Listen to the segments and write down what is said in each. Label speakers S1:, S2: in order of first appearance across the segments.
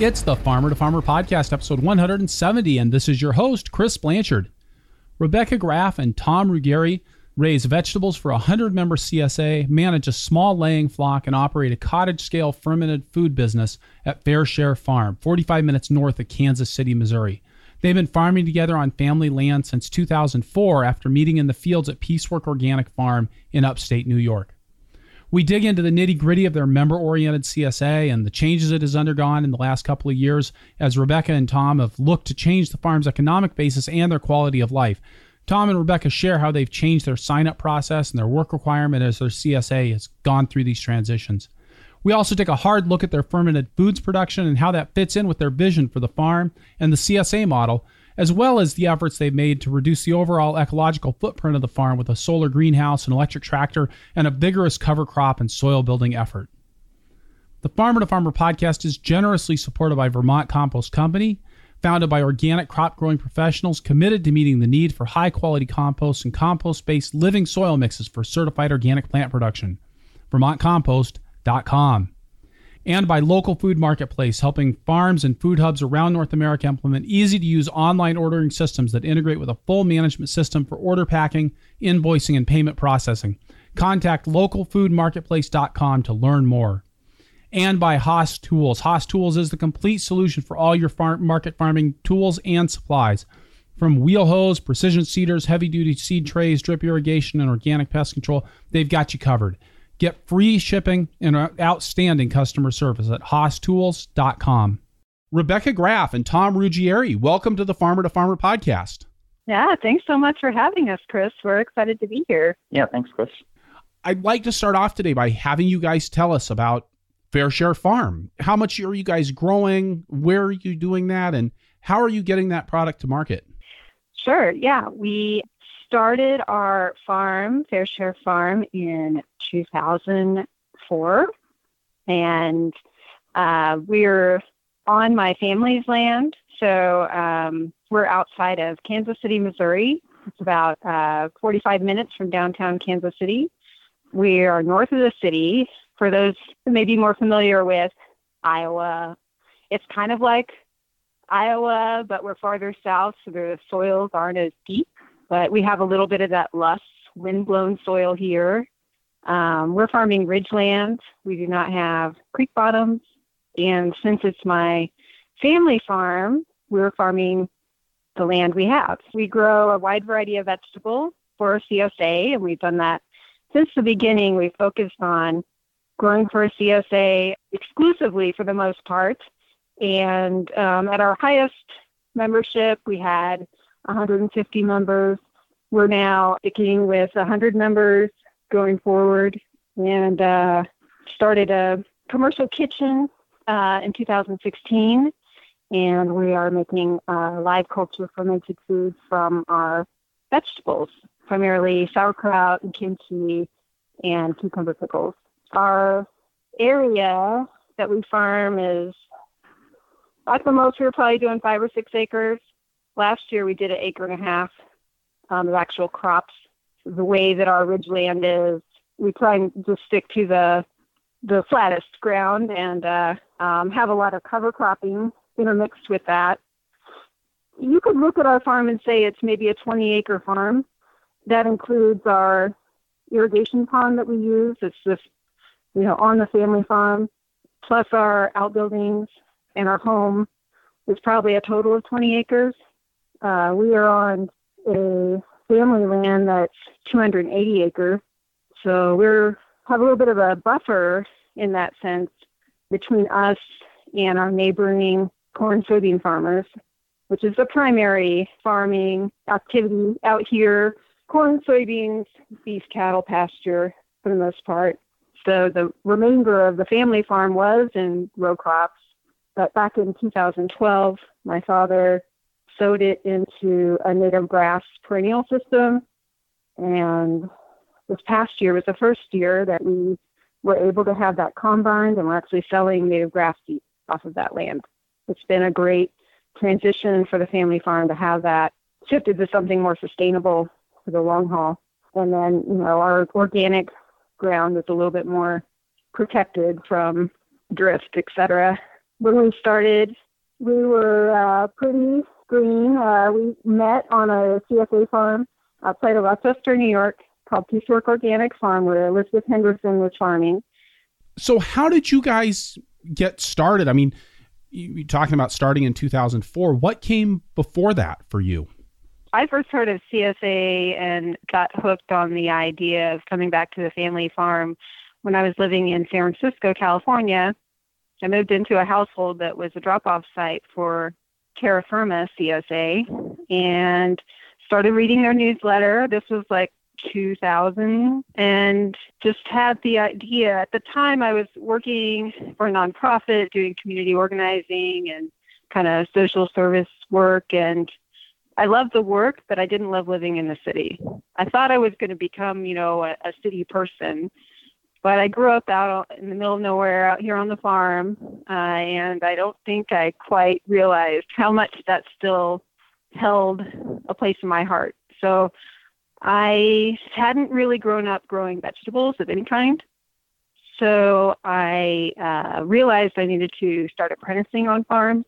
S1: It's the Farmer to Farmer podcast, episode 170, and this is your host, Chris Blanchard. Rebecca Graff and Tom Ruggieri raise vegetables for a 100 member CSA, manage a small laying flock, and operate a cottage scale fermented food business at Fair Share Farm, 45 minutes north of Kansas City, Missouri. They've been farming together on family land since 2004 after meeting in the fields at Peacework Organic Farm in upstate New York. We dig into the nitty gritty of their member oriented CSA and the changes it has undergone in the last couple of years as Rebecca and Tom have looked to change the farm's economic basis and their quality of life. Tom and Rebecca share how they've changed their sign up process and their work requirement as their CSA has gone through these transitions. We also take a hard look at their fermented foods production and how that fits in with their vision for the farm and the CSA model as well as the efforts they've made to reduce the overall ecological footprint of the farm with a solar greenhouse, an electric tractor, and a vigorous cover crop and soil building effort. The Farmer to Farmer podcast is generously supported by Vermont Compost Company, founded by organic crop growing professionals committed to meeting the need for high quality compost and compost based living soil mixes for certified organic plant production. VermontCompost.com and by Local Food Marketplace, helping farms and food hubs around North America implement easy to use online ordering systems that integrate with a full management system for order packing, invoicing, and payment processing. Contact localfoodmarketplace.com to learn more. And by Hoss Tools. Hoss Tools is the complete solution for all your farm, market farming tools and supplies. From wheel hoes, precision seeders, heavy duty seed trays, drip irrigation, and organic pest control, they've got you covered. Get free shipping and outstanding customer service at HossTools.com. Rebecca Graff and Tom Ruggieri, welcome to the Farmer to Farmer podcast.
S2: Yeah, thanks so much for having us, Chris. We're excited to be here.
S3: Yeah, thanks, Chris.
S1: I'd like to start off today by having you guys tell us about Fair Share Farm. How much are you guys growing? Where are you doing that? And how are you getting that product to market?
S2: Sure. Yeah, we started our farm, Fair Share Farm, in 2004. And uh, we're on my family's land. So um, we're outside of Kansas City, Missouri. It's about uh, 45 minutes from downtown Kansas City. We are north of the city. For those who may be more familiar with Iowa, it's kind of like Iowa, but we're farther south, so the soils aren't as deep. But we have a little bit of that loess, wind-blown soil here. Um, we're farming ridgeland. We do not have creek bottoms. And since it's my family farm, we're farming the land we have. We grow a wide variety of vegetables for a CSA, and we've done that since the beginning. We focused on growing for a CSA exclusively for the most part. And um, at our highest membership, we had 150 members. We're now sticking with 100 members going forward and uh, started a commercial kitchen uh, in 2016. And we are making uh, live culture fermented foods from our vegetables, primarily sauerkraut and kimchi and cucumber pickles. Our area that we farm is at the most, we are probably doing five or six acres. Last year, we did an acre and a half um, of actual crops the way that our ridgeland is, we try and just stick to the the flattest ground and uh, um, have a lot of cover cropping intermixed with that. You could look at our farm and say it's maybe a 20 acre farm. That includes our irrigation pond that we use. It's just, you know, on the family farm, plus our outbuildings and our home is probably a total of 20 acres. Uh, we are on a family land that's 280 acres. So we're have a little bit of a buffer in that sense between us and our neighboring corn soybean farmers, which is the primary farming activity out here. Corn, soybeans, beef, cattle, pasture for the most part. So the remainder of the family farm was in row crops. But back in 2012, my father sowed it into a native grass perennial system. And this past year was the first year that we were able to have that combined and we're actually selling native grass seed off of that land. It's been a great transition for the family farm to have that shifted to something more sustainable for the long haul. And then, you know, our organic ground is a little bit more protected from drift, et cetera. when we started, we were uh, pretty green. Uh, we met on a CSA farm outside of Rochester, New York, called Peacework Organic Farm, where Elizabeth Henderson was farming.
S1: So, how did you guys get started? I mean, you, are talking about starting in 2004. What came before that for you?
S2: I first heard of CSA and got hooked on the idea of coming back to the family farm when I was living in San Francisco, California. I moved into a household that was a drop off site for Terra Firma CSA and started reading their newsletter. This was like 2000 and just had the idea. At the time, I was working for a nonprofit doing community organizing and kind of social service work. And I loved the work, but I didn't love living in the city. I thought I was going to become, you know, a, a city person. But I grew up out in the middle of nowhere out here on the farm, uh, and I don't think I quite realized how much that still held a place in my heart. So I hadn't really grown up growing vegetables of any kind. So I uh, realized I needed to start apprenticing on farms,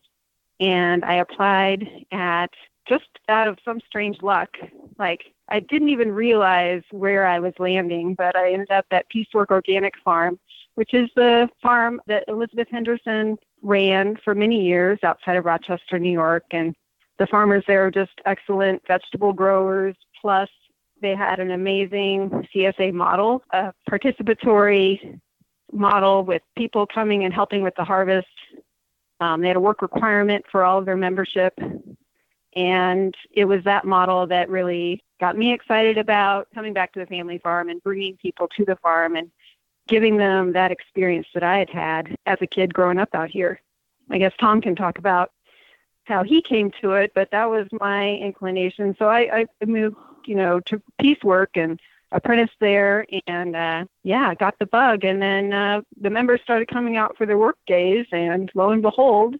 S2: and I applied at just out of some strange luck. Like I didn't even realize where I was landing, but I ended up at Peacework Organic Farm, which is the farm that Elizabeth Henderson ran for many years outside of Rochester, New York. And the farmers there are just excellent vegetable growers, plus they had an amazing CSA model, a participatory model with people coming and helping with the harvest. Um, they had a work requirement for all of their membership. And it was that model that really got me excited about coming back to the family farm and bringing people to the farm and giving them that experience that I had had as a kid growing up out here. I guess Tom can talk about how he came to it, but that was my inclination. So I, I moved you know, to Peacework and apprenticed there and uh yeah got the bug and then uh the members started coming out for their work days and lo and behold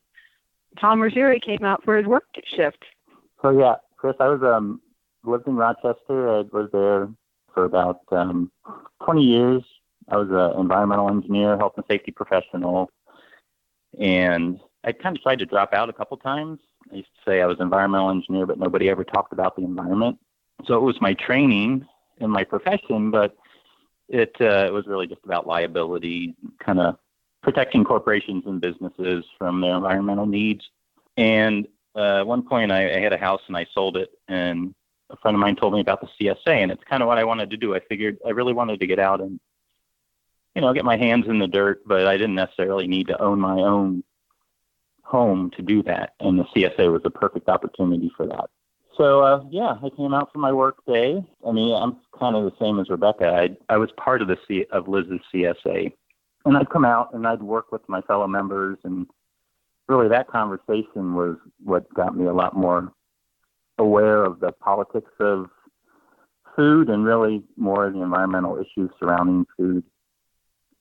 S2: tom Ruggieri came out for his work shift
S3: so yeah chris i was um lived in rochester. I was there for about um 20 years. I was an environmental engineer health and safety professional. And i kind of tried to drop out a couple times. I used to say i was an environmental engineer but nobody ever talked about the environment. So it was my training in my profession, but it uh, it was really just about liability, kind of protecting corporations and businesses from their environmental needs. And uh, at one point, I, I had a house and I sold it, and a friend of mine told me about the CSA, and it's kind of what I wanted to do. I figured I really wanted to get out and you know get my hands in the dirt, but I didn't necessarily need to own my own home to do that, and the CSA was the perfect opportunity for that. So uh, yeah, I came out for my work day. I mean, I'm kind of the same as Rebecca. I I was part of the C of Liz's CSA, and I'd come out and I'd work with my fellow members, and really that conversation was what got me a lot more aware of the politics of food and really more of the environmental issues surrounding food.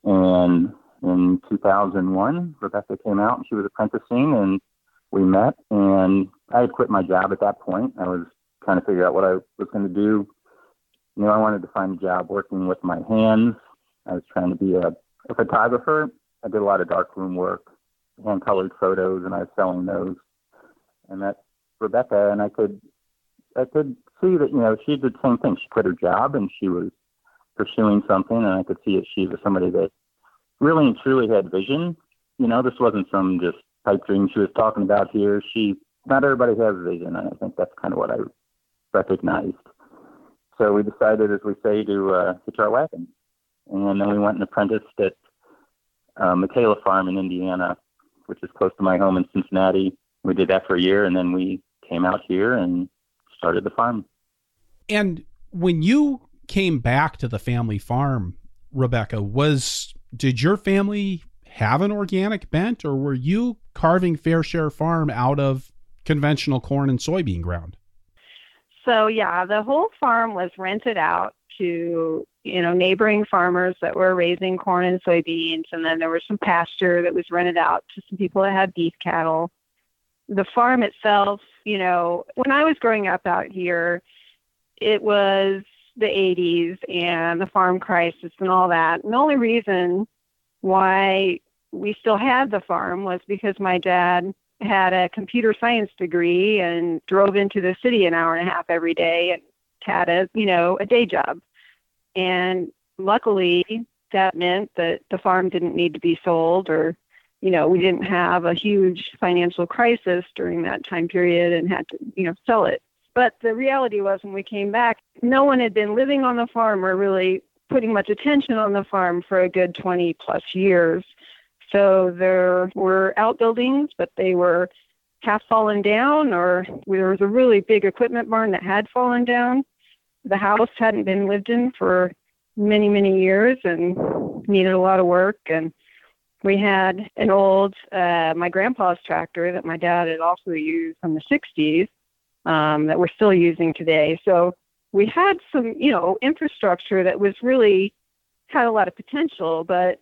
S3: And in 2001, Rebecca came out and she was apprenticing, and we met and I had quit my job at that point. I was trying to figure out what I was going to do. You know, I wanted to find a job working with my hands. I was trying to be a, a photographer. I did a lot of darkroom work, hand colored photos, and I was selling those. And that Rebecca, and I could, I could see that you know she did the same thing. She quit her job and she was pursuing something, and I could see that she was somebody that really and truly had vision. You know, this wasn't some just pipe dream she was talking about here. She not everybody has vision, and I think that's kind of what I recognized. So we decided, as we say, to uh, hitch our wagon, and then we went and apprenticed at uh, Michaela Farm in Indiana, which is close to my home in Cincinnati. We did that for a year, and then we came out here and started the farm.
S1: And when you came back to the family farm, Rebecca, was did your family have an organic bent, or were you carving Fair Share Farm out of conventional corn and soybean ground?
S2: So yeah, the whole farm was rented out to you know neighboring farmers that were raising corn and soybeans, and then there was some pasture that was rented out to some people that had beef cattle. The farm itself, you know, when I was growing up out here, it was the 80s and the farm crisis and all that. And the only reason why we still had the farm was because my dad had a computer science degree and drove into the city an hour and a half every day and had a you know a day job. And luckily that meant that the farm didn't need to be sold or you know we didn't have a huge financial crisis during that time period and had to you know sell it. But the reality was when we came back no one had been living on the farm or really putting much attention on the farm for a good 20 plus years so there were outbuildings, but they were half fallen down, or there was a really big equipment barn that had fallen down. The house hadn't been lived in for many, many years and needed a lot of work. And we had an old, uh, my grandpa's tractor that my dad had also used from the 60s um, that we're still using today. So we had some, you know, infrastructure that was really had a lot of potential, but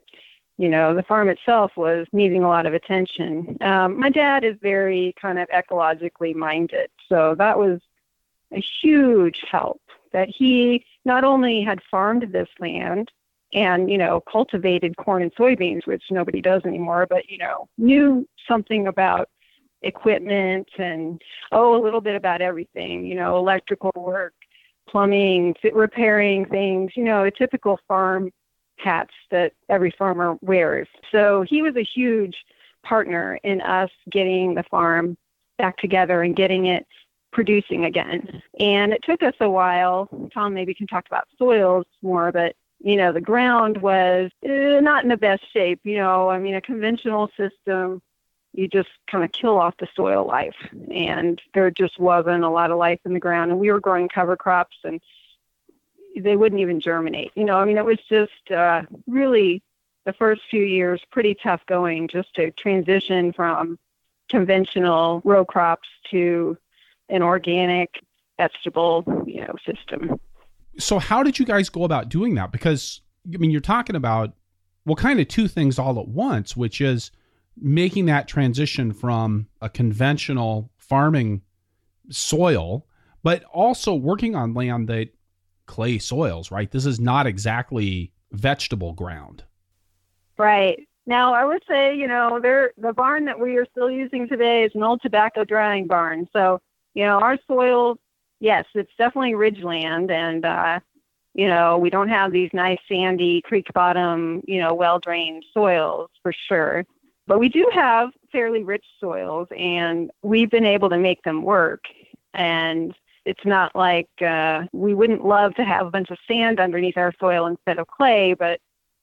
S2: you know, the farm itself was needing a lot of attention. Um, my dad is very kind of ecologically minded, so that was a huge help that he not only had farmed this land and, you know, cultivated corn and soybeans, which nobody does anymore, but, you know, knew something about equipment and, oh, a little bit about everything, you know, electrical work, plumbing, repairing things, you know, a typical farm hats that every farmer wears. So he was a huge partner in us getting the farm back together and getting it producing again. And it took us a while. Tom maybe can talk about soils more, but you know, the ground was eh, not in the best shape. You know, I mean, a conventional system, you just kind of kill off the soil life. And there just wasn't a lot of life in the ground. And we were growing cover crops and they wouldn't even germinate. You know, I mean, it was just uh, really the first few years pretty tough going just to transition from conventional row crops to an organic vegetable, you know, system.
S1: So how did you guys go about doing that? Because I mean, you're talking about well, kind of two things all at once, which is making that transition from a conventional farming soil, but also working on land that clay soils, right? This is not exactly vegetable ground.
S2: Right. Now, I would say, you know, the barn that we are still using today is an old tobacco drying barn. So, you know, our soil, yes, it's definitely ridgeland, and uh, you know, we don't have these nice sandy creek bottom, you know, well drained soils for sure. But we do have fairly rich soils, and we've been able to make them work. And it's not like uh, we wouldn't love to have a bunch of sand underneath our soil instead of clay, but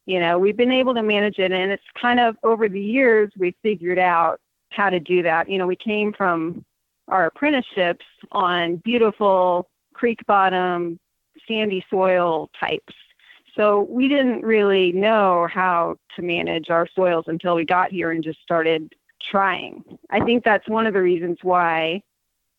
S2: you know we've been able to manage it, and it's kind of over the years we figured out how to do that. You know, we came from our apprenticeships on beautiful creek bottom, sandy soil types. So we didn't really know how to manage our soils until we got here and just started trying. I think that's one of the reasons why,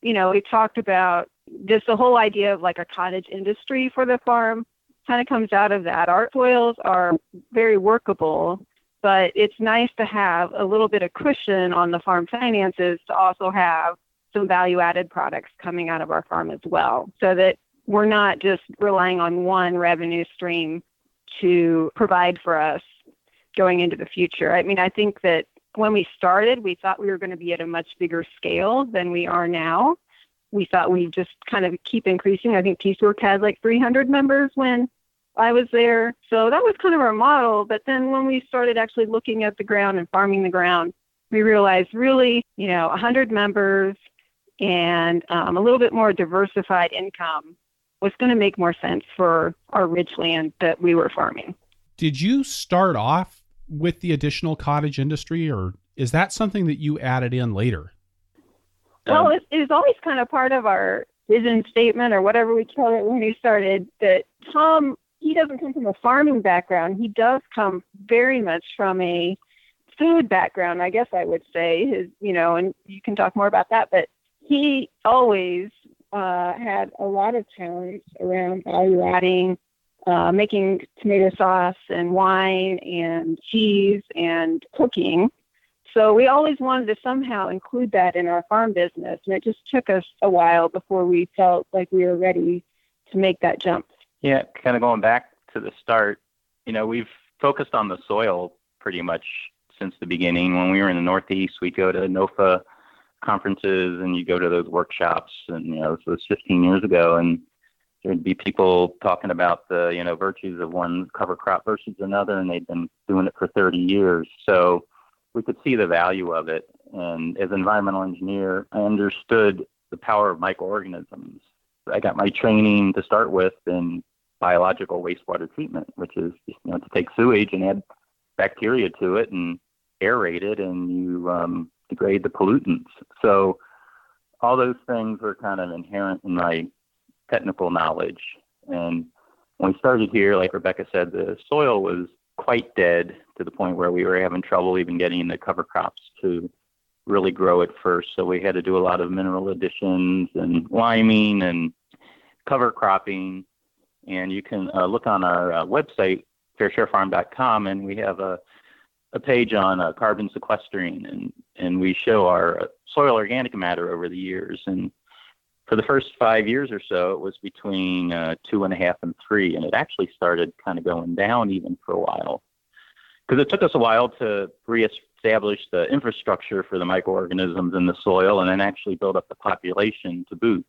S2: you know, we talked about just the whole idea of like a cottage industry for the farm kind of comes out of that. Our soils are very workable, but it's nice to have a little bit of cushion on the farm finances to also have some value added products coming out of our farm as well so that we're not just relying on one revenue stream to provide for us going into the future. I mean, I think that when we started, we thought we were going to be at a much bigger scale than we are now we thought we'd just kind of keep increasing. I think Peacework had like 300 members when I was there. So that was kind of our model. But then when we started actually looking at the ground and farming the ground, we realized really, you know, 100 members and um, a little bit more diversified income was going to make more sense for our ridgeland that we were farming.
S1: Did you start off with the additional cottage industry, or is that something that you added in later?
S2: Well, it, it was always kind of part of our vision statement or whatever we call it when we started that Tom, he doesn't come from a farming background. He does come very much from a food background, I guess I would say. His, you know, and you can talk more about that, but he always uh, had a lot of challenge around value adding, uh, making tomato sauce and wine and cheese and cooking. So we always wanted to somehow include that in our farm business, and it just took us a while before we felt like we were ready to make that jump.
S3: Yeah, kind of going back to the start, you know, we've focused on the soil pretty much since the beginning. When we were in the Northeast, we'd go to NOFA conferences and you go to those workshops, and you know, this was 15 years ago, and there'd be people talking about the you know virtues of one cover crop versus another, and they'd been doing it for 30 years. So we could see the value of it. And as an environmental engineer, I understood the power of microorganisms. I got my training to start with in biological wastewater treatment, which is you know to take sewage and add bacteria to it and aerate it, and you um, degrade the pollutants. So all those things are kind of inherent in my technical knowledge. And when we started here, like Rebecca said, the soil was quite dead to the point where we were having trouble even getting the cover crops to really grow at first. So we had to do a lot of mineral additions and liming and cover cropping. And you can uh, look on our uh, website, fairsharefarm.com, and we have a, a page on uh, carbon sequestering, and, and we show our soil organic matter over the years. And for the first five years or so, it was between uh, two and a half and three, and it actually started kind of going down even for a while. Because it took us a while to reestablish the infrastructure for the microorganisms in the soil and then actually build up the population to boot.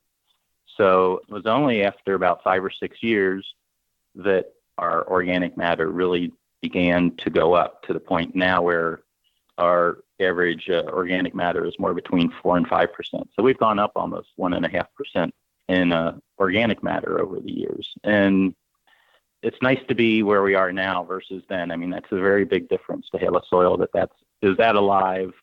S3: So it was only after about five or six years that our organic matter really began to go up to the point now where our average uh, organic matter is more between four and five percent. So we've gone up almost one and a half percent in uh, organic matter over the years, and it's nice to be where we are now versus then. I mean, that's a very big difference to have a soil that that's is that alive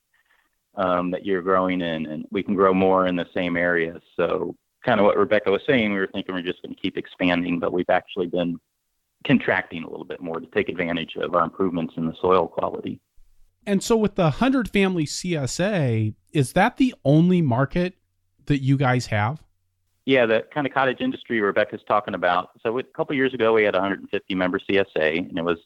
S3: um, that you're growing in, and we can grow more in the same area. So, kind of what Rebecca was saying, we were thinking we're just going to keep expanding, but we've actually been contracting a little bit more to take advantage of our improvements in the soil quality.
S1: And so with the 100 family CSA, is that the only market that you guys have?
S3: Yeah, the kind of cottage industry Rebecca's talking about. So a couple years ago, we had 150 member CSA, and it was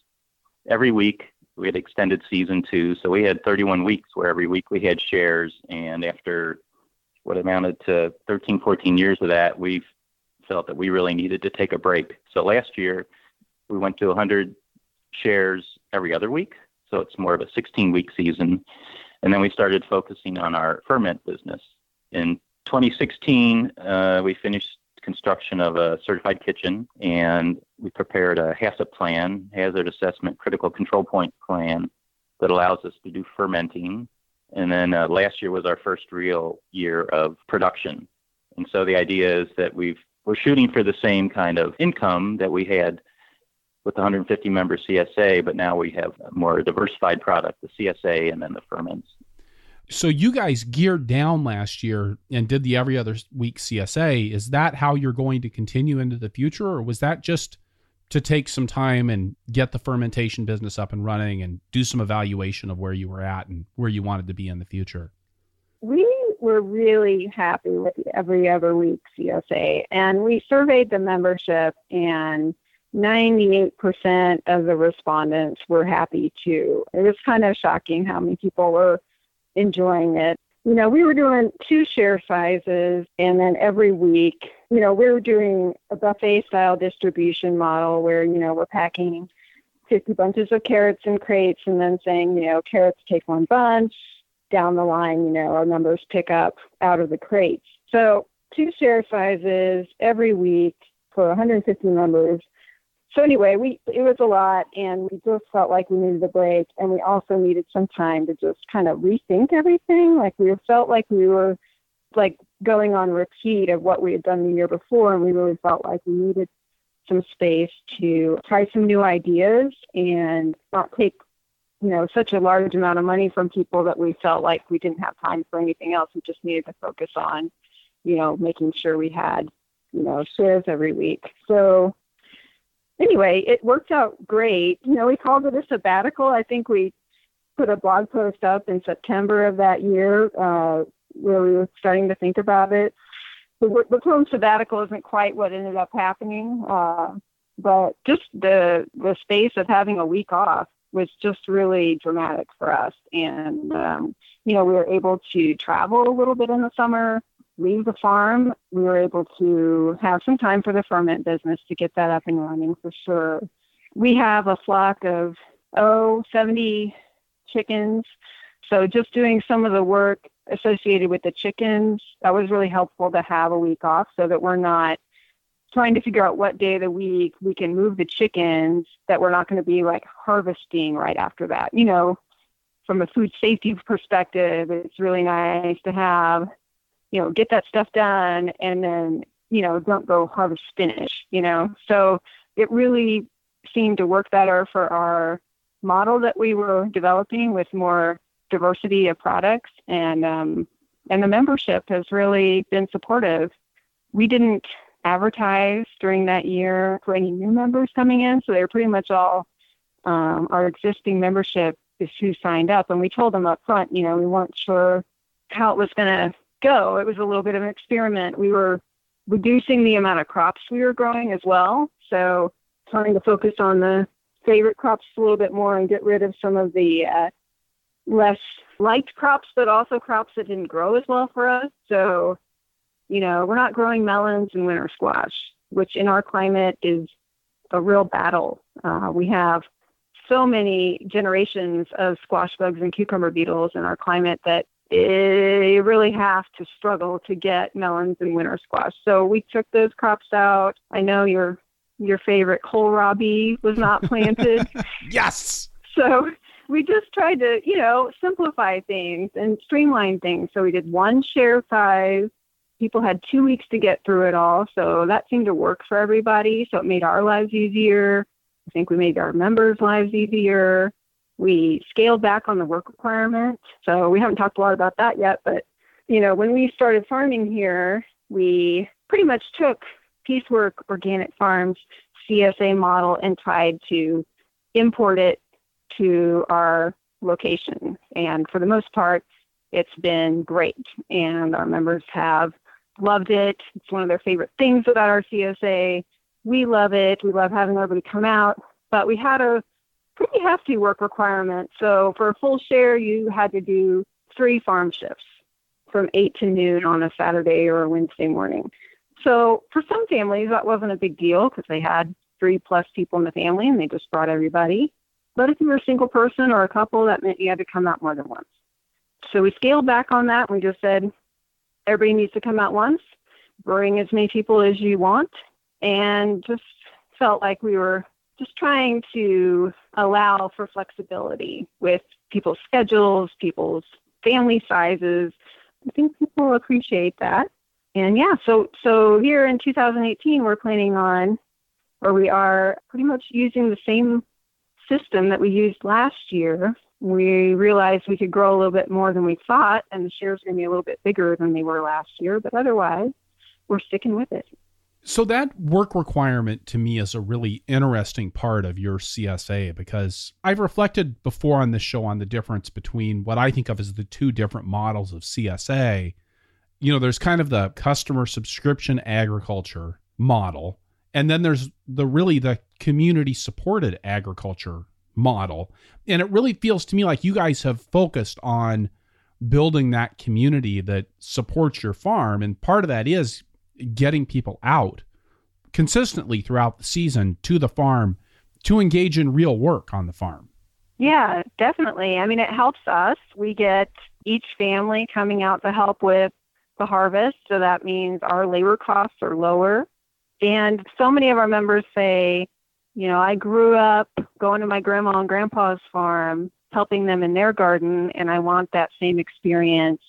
S3: every week we had extended season two. So we had 31 weeks where every week we had shares. And after what amounted to 13, 14 years of that, we felt that we really needed to take a break. So last year, we went to 100 shares every other week. So it's more of a 16 week season. And then we started focusing on our ferment business. In 2016, uh, we finished construction of a certified kitchen and we prepared a HACCP plan, hazard assessment critical control point plan, that allows us to do fermenting. And then uh, last year was our first real year of production. And so the idea is that we've we're shooting for the same kind of income that we had with the 150 member CSA, but now we have a more diversified product, the CSA and then the ferments.
S1: So you guys geared down last year and did the every other week CSA. Is that how you're going to continue into the future, or was that just to take some time and get the fermentation business up and running and do some evaluation of where you were at and where you wanted to be in the future?
S2: We were really happy with the every other week CSA, and we surveyed the membership and 98% of the respondents were happy too. It was kind of shocking how many people were enjoying it. You know, we were doing two share sizes, and then every week, you know, we were doing a buffet style distribution model where, you know, we're packing 50 bunches of carrots in crates and then saying, you know, carrots take one bunch. Down the line, you know, our numbers pick up out of the crates. So, two share sizes every week for 150 members so anyway, we it was a lot, and we just felt like we needed a break, and we also needed some time to just kind of rethink everything. Like we felt like we were like going on repeat of what we had done the year before, and we really felt like we needed some space to try some new ideas and not take you know such a large amount of money from people that we felt like we didn't have time for anything else. We just needed to focus on you know making sure we had you know shares every week. So anyway, it worked out great. You know, we called it a sabbatical. I think we put a blog post up in September of that year uh, where we were starting to think about it. The, the term sabbatical isn't quite what ended up happening, uh, but just the the space of having a week off was just really dramatic for us. And um, you know, we were able to travel a little bit in the summer leave the farm, we were able to have some time for the ferment business to get that up and running for sure. We have a flock of, oh, 70 chickens. So just doing some of the work associated with the chickens, that was really helpful to have a week off so that we're not trying to figure out what day of the week we can move the chickens that we're not going to be like harvesting right after that. You know, from a food safety perspective, it's really nice to have, you know, get that stuff done and then, you know, don't go harvest spinach, you know. So it really seemed to work better for our model that we were developing with more diversity of products and um, and the membership has really been supportive. We didn't advertise during that year for any new members coming in, so they were pretty much all um, our existing membership is who signed up, and we told them up front, you know, we weren't sure how it was going to go. It was a little bit of an experiment. We were reducing the amount of crops we were growing as well, so trying to focus on the favorite crops a little bit more and get rid of some of the uh, less liked crops, but also crops that didn't grow as well for us. So, you know, we're not growing melons and winter squash, which in our climate is a real battle. Uh, we have so many generations of squash bugs and cucumber beetles in our climate that Eh, you really have to struggle to get melons and winter squash. So we took those crops out. I know your your favorite kohlrabi was not planted.
S1: yes.
S2: So we just tried to, you know, simplify things and streamline things. So we did one share size. People had two weeks to get through it all. So that seemed to work for everybody. So it made our lives easier. I think we made our members' lives easier. We scaled back on the work requirement. So we haven't talked a lot about that yet, but you know, when we started farming here, we pretty much took Peacework Organic Farms CSA model and tried to import it to our location. And for the most part, it's been great. And our members have loved it. It's one of their favorite things about our CSA. We love it. We love having everybody come out. But we had a pretty hefty work requirement. So for a full share, you had to do three farm shifts from 8 to noon on a Saturday or a Wednesday morning. So for some families, that wasn't a big deal because they had three plus people in the family and they just brought everybody. But if you were a single person or a couple, that meant you had to come out more than once. So we scaled back on that. We just said everybody needs to come out once, bring as many people as you want, and just felt like we were just trying to allow for flexibility with people's schedules, people's family sizes. I think people appreciate that. And yeah, so so here in 2018, we're planning on, or we are pretty much using the same system that we used last year. We realized we could grow a little bit more than we thought, and the shares are going to be a little bit bigger than they were last year. But otherwise, we're sticking with it.
S1: So that work requirement to me is a really interesting part of your CSA because I've reflected before on this show on the difference between what I think of as the two different models of CSA. You know, there's kind of the customer subscription agriculture model, and then there's the really the community supported agriculture model. And it really feels to me like you guys have focused on building that community that supports your farm and part of that is getting people out consistently throughout the season to the farm to engage in real work on the farm.
S2: Yeah, definitely. I mean, it helps us. We get each family coming out to help with the harvest. So that means our labor costs are lower. And so many of our members say, you know, I grew up going to my grandma and grandpa's farm, helping them in their garden, and I want that same experience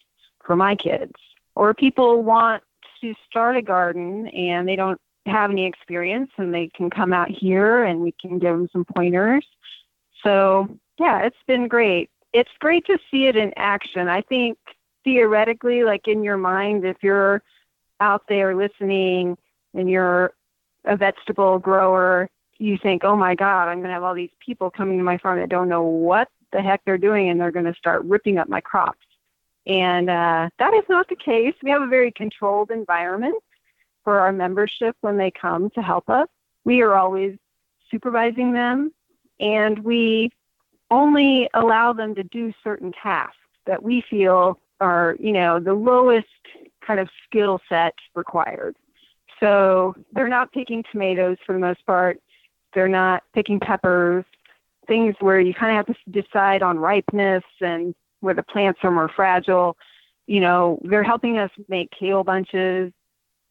S2: for my kids. Or people want to start a garden and they don't have any experience and they can come out here and we can give them some pointers. So, yeah, it's been great. It's great to see it in action. I think theoretically, like in your mind, if you're out there listening and you're a vegetable grower, you think, oh my God, I'm going to have all these people coming to my farm that don't know what the heck they're doing and they're going to start ripping up my crops. And uh, that is not the case. We have a very controlled environment for our membership when they come to help us. We are always supervising them, and we only allow them to do certain tasks that we feel are, you know, the lowest kind of skill set required. So they're not picking tomatoes for the most part. They're not picking peppers. things where you kind of have to decide on ripeness and where the plants are more fragile. You know, they're helping us make kale bunches.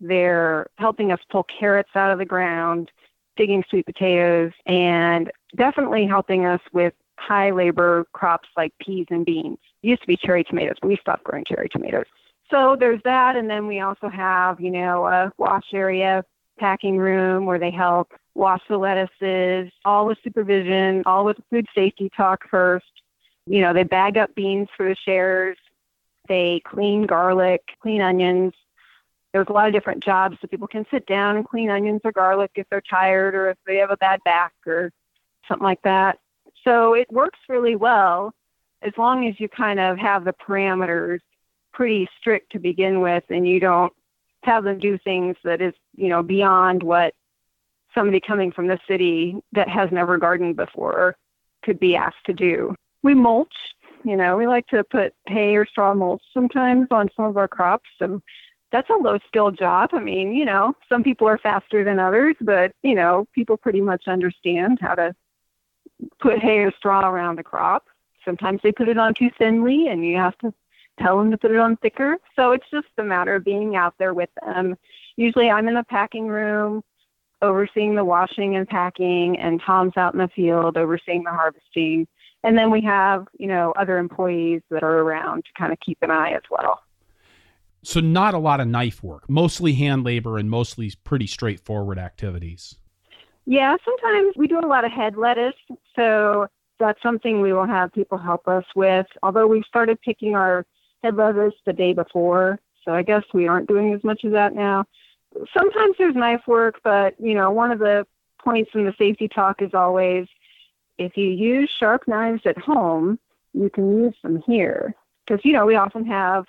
S2: They're helping us pull carrots out of the ground, digging sweet potatoes, and definitely helping us with high labor crops like peas and beans. It used to be cherry tomatoes, but we stopped growing cherry tomatoes. So there's that, and then we also have, you know, a wash area, packing room where they help wash the lettuces, all with supervision, all with food safety talk first. You know, they bag up beans for the shares. They clean garlic, clean onions. There's a lot of different jobs so people can sit down and clean onions or garlic if they're tired or if they have a bad back or something like that. So it works really well as long as you kind of have the parameters pretty strict to begin with and you don't have them do things that is, you know, beyond what somebody coming from the city that has never gardened before could be asked to do. We mulch, you know, we like to put hay or straw mulch sometimes on some of our crops. And that's a low skill job. I mean, you know, some people are faster than others, but, you know, people pretty much understand how to put hay or straw around a crop. Sometimes they put it on too thinly and you have to tell them to put it on thicker. So it's just a matter of being out there with them. Usually I'm in the packing room overseeing the washing and packing and Tom's out in the field overseeing the harvesting. And then we have, you know, other employees that are around to kind of keep an eye as well.
S1: So not a lot of knife work, mostly hand labor and mostly pretty straightforward activities.
S2: Yeah, sometimes we do a lot of head lettuce. So that's something we will have people help us with. Although we've started picking our head lettuce the day before. So I guess we aren't doing as much of that now sometimes there's knife work, but you know, one of the points in the safety talk is always if you use sharp knives at home, you can use them here. Because, you know, we often have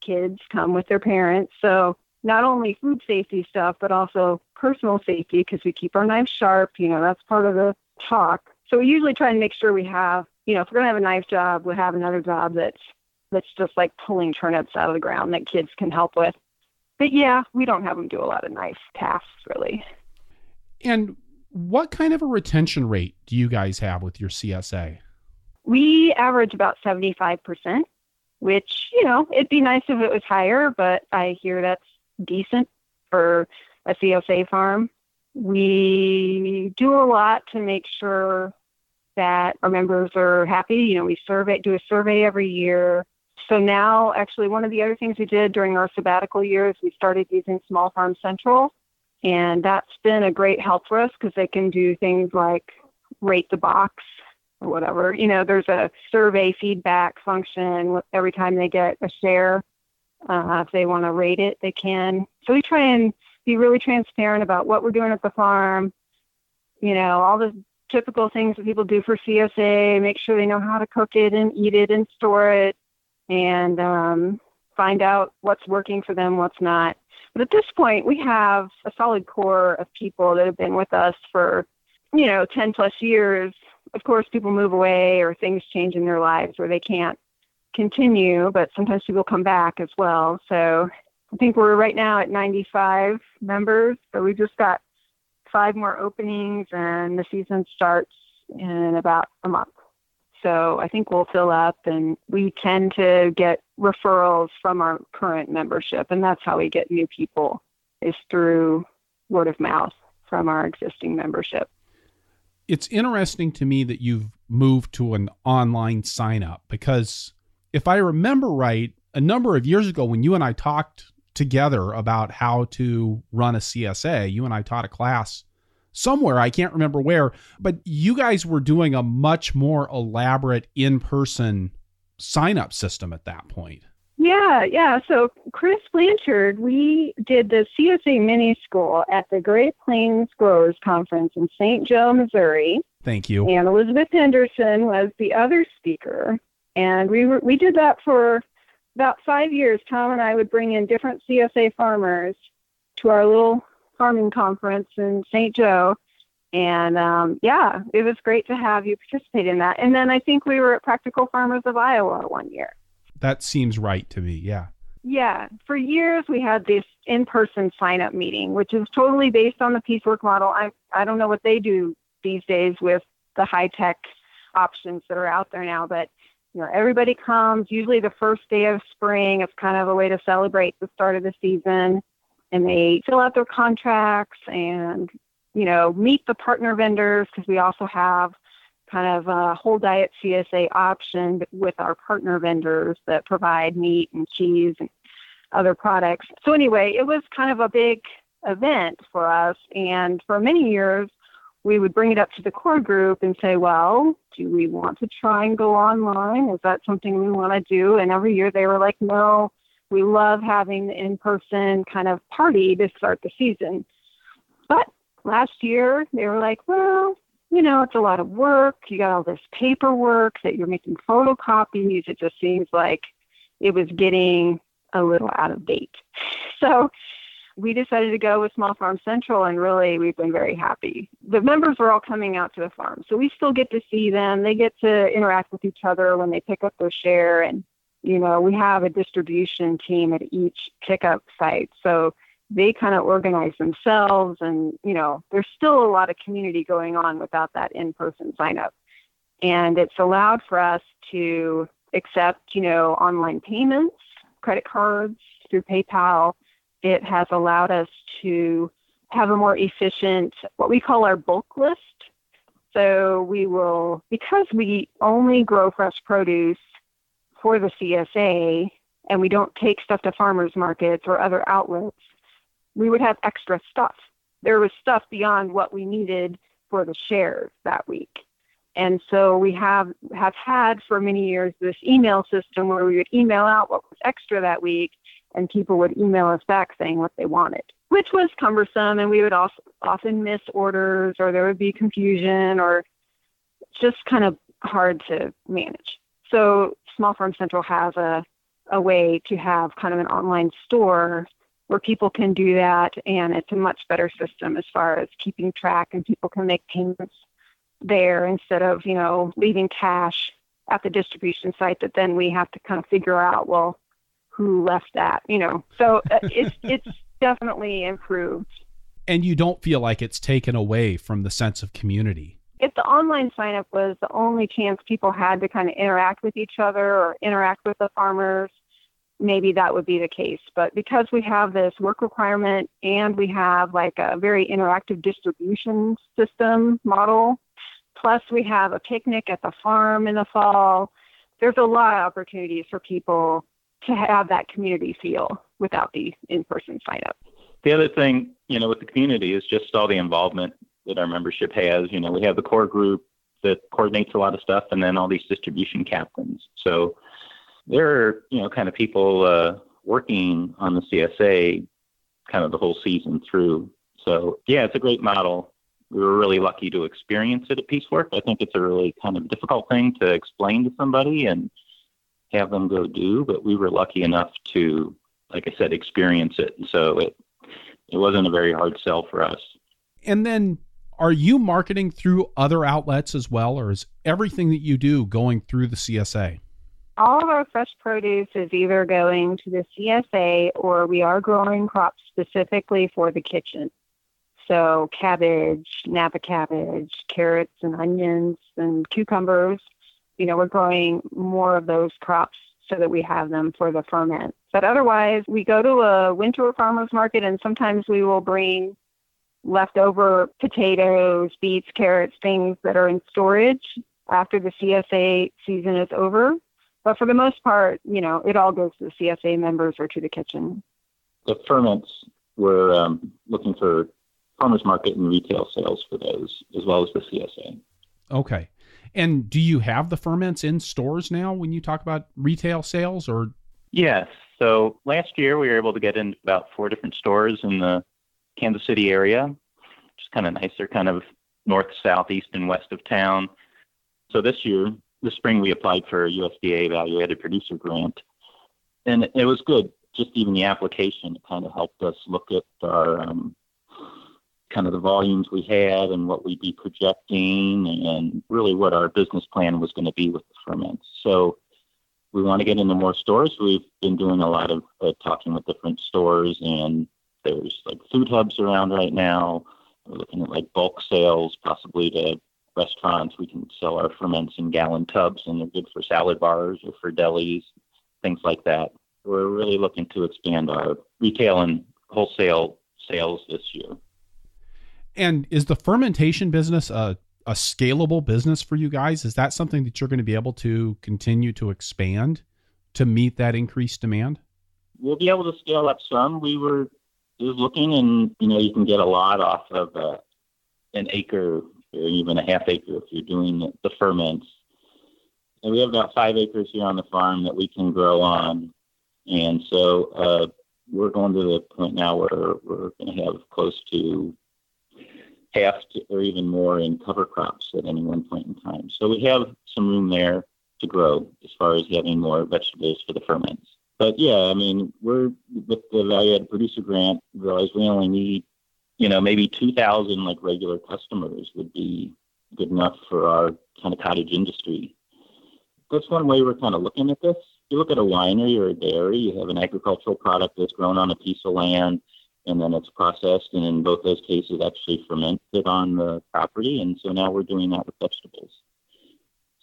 S2: kids come with their parents. So not only food safety stuff, but also personal safety because we keep our knives sharp. You know, that's part of the talk. So we usually try and make sure we have, you know, if we're going to have a knife job, we have another job that's that's just like pulling turnips out of the ground that kids can help with but yeah, we don't have them do a lot of knife tasks really.
S1: And what kind of a retention rate do you guys have with your CSA?
S2: We average about 75%, which, you know, it'd be nice if it was higher, but I hear that's decent for a CSA farm. We do a lot to make sure that our members are happy. You know, we survey, do a survey every year so now, actually, one of the other things we did during our sabbatical years, we started using Small Farm Central, and that's been a great help for us because they can do things like rate the box or whatever. You know, there's a survey feedback function every time they get a share. Uh, if they want to rate it, they can. So we try and be really transparent about what we're doing at the farm. You know, all the typical things that people do for CSA, make sure they know how to cook it and eat it and store it and um, find out what's working for them, what's not. But at this point, we have a solid core of people that have been with us for, you know, 10 plus years. Of course, people move away or things change in their lives where they can't continue, but sometimes people come back as well. So I think we're right now at 95 members. but we just got five more openings, and the season starts in about a month. So I think we'll fill up, and we tend to get referrals from our current membership, and that's how we get new people is through word of mouth from our existing membership.
S1: It's interesting to me that you've moved to an online sign up because if I remember right, a number of years ago when you and I talked together about how to run a CSA, you and I taught a class somewhere. I can't remember where, but you guys were doing a much more elaborate in person sign up system at that point.
S2: Yeah, yeah. So, Chris Blanchard, we did the CSA mini school at the Great Plains Growers Conference in St. Joe, Missouri.
S1: Thank you.
S2: And Elizabeth Henderson was the other speaker. And we were, we did that for about five years. Tom and I would bring in different CSA farmers to our little farming conference in St. Joe. And um, yeah, it was great to have you participate in that. And then I think we were at Practical Farmers of Iowa one year.
S1: That seems right to me. Yeah.
S2: Yeah. For years, we had this in person sign up meeting, which is totally based on the Peacework model. I, I don't know what they do these days with the high tech options that are out there now. But you know, everybody comes usually the first day of spring. It's kind of a way to celebrate the start of the season, and they fill out their contracts and you know meet the partner vendors because we also have kind of a whole diet CSA option with our partner vendors that provide meat and cheese and other products. So anyway, it was kind of a big event for us, and for many years we would bring it up to the core group and say, well, do we want to try and go online? Is that something we want to do? And every year they were like, no, we love having the in person kind of party to start the season. But last year they were like, well, you know, it's a lot of work. You got all this paperwork that you're making photocopies. It just seems like it was getting a little out of date. So we decided to go with Small Farm Central, and really, we've been very happy. The members are all coming out to the farm, so we still get to see them. They get to interact with each other when they pick up their share, and you know, we have a distribution team at each pickup site, so they kind of organize themselves, and you know, there's still a lot of community going on without that in-person sign up, and it's allowed for us to accept, you know, online payments, credit cards through PayPal it has allowed us to have a more efficient, what we call our bulk list. So we will, because we only grow fresh produce for the CSA and we don't take stuff to farmers markets or other outlets, we would have extra stuff. There was stuff beyond what we needed for the shares that week. And so we have have had for many years this email system where we would email out what was extra that week and people would email us back saying what they wanted, which was cumbersome. And we would also often miss orders or there would be confusion or just kind of hard to manage. So Small Farm Central has a, a way to have kind of an online store where people can do that and it's a much better system as far as keeping track and people can make payments there instead of, you know, leaving cash at the distribution site that then we have to kind of figure out, well, who left that, you know. So uh, it's it's definitely improved.
S1: And you don't feel like it's taken away from the sense of community.
S2: If the online sign up was the only chance people had to kind of interact with each other or interact with the farmers, maybe that would be the case. But because we have this work requirement and we have like a very interactive distribution system model, plus we have a picnic at the farm in the fall, there's a lot of opportunities for people to have that community feel without the in-person sign up.
S3: The other thing, you know, with the community is just all the involvement that our membership has. You know, we have the core group that coordinates a lot of stuff, and then all these distribution captains. So there are, you know, kind of people uh, working on the CSA kind of the whole season through. So yeah, it's a great model. We were really lucky to experience it at Peacework. I think it's a really kind of difficult thing to explain to somebody and have them go do, but we were lucky enough to, like I said, experience it. And so it it wasn't a very hard sell for us.
S1: And then are you marketing through other outlets as well, or is everything that you do going through the CSA?
S2: All of our fresh produce is either going to the CSA or we are growing crops specifically for the kitchen. So cabbage, Napa cabbage, carrots and onions and cucumbers you know, we're growing more of those crops so that we have them for the ferment. But otherwise, we go to a winter farmers market and sometimes we will bring leftover potatoes, beets, carrots, things that are in storage after the CSA season is over. But for the most part, you know, it all goes to the CSA members or to the kitchen.
S3: The ferments, we're um, looking for farmers market and retail sales for those, as well as the CSA.
S1: Okay. And do you have the ferments in stores now when you talk about retail sales or?
S3: Yes. So last year we were able to get in about four different stores in the Kansas City area, which is kind of nice. They're kind of north, south, east, and west of town. So this year, this spring, we applied for a USDA value added producer grant. And it was good. Just even the application kind of helped us look at our um, kind of the volumes we had and what we'd be projecting and really what our business plan was going to be with the ferments. So we want to get into more stores. We've been doing a lot of uh, talking with different stores and there's like food hubs around right now. We're looking at like bulk sales, possibly to restaurants. We can sell our ferments in gallon tubs, and they're good for salad bars or for delis, things like that. We're really looking to expand our retail and wholesale sales this year.
S1: And is the fermentation business a, a scalable business for you guys? Is that something that you're going to be able to continue to expand to meet that increased demand?
S3: We'll be able to scale up some. We were just looking, and you know, you can get a lot off of uh, an acre or even a half acre if you're doing the ferments. And we have about five acres here on the farm that we can grow on. And so uh, we're going to the point now where we're going to have close to half to, or even more in cover crops at any one point in time. So we have some room there to grow as far as having more vegetables for the ferments. But yeah, I mean, we're with the value added producer grant, realize we only need, you know, maybe 2,000 like regular customers would be good enough for our kind of cottage industry. That's one way we're kind of looking at this you look at a winery or a dairy, you have an agricultural product that's grown on a piece of land and then it's processed and in both those cases actually fermented on the property. And so now we're doing that with vegetables.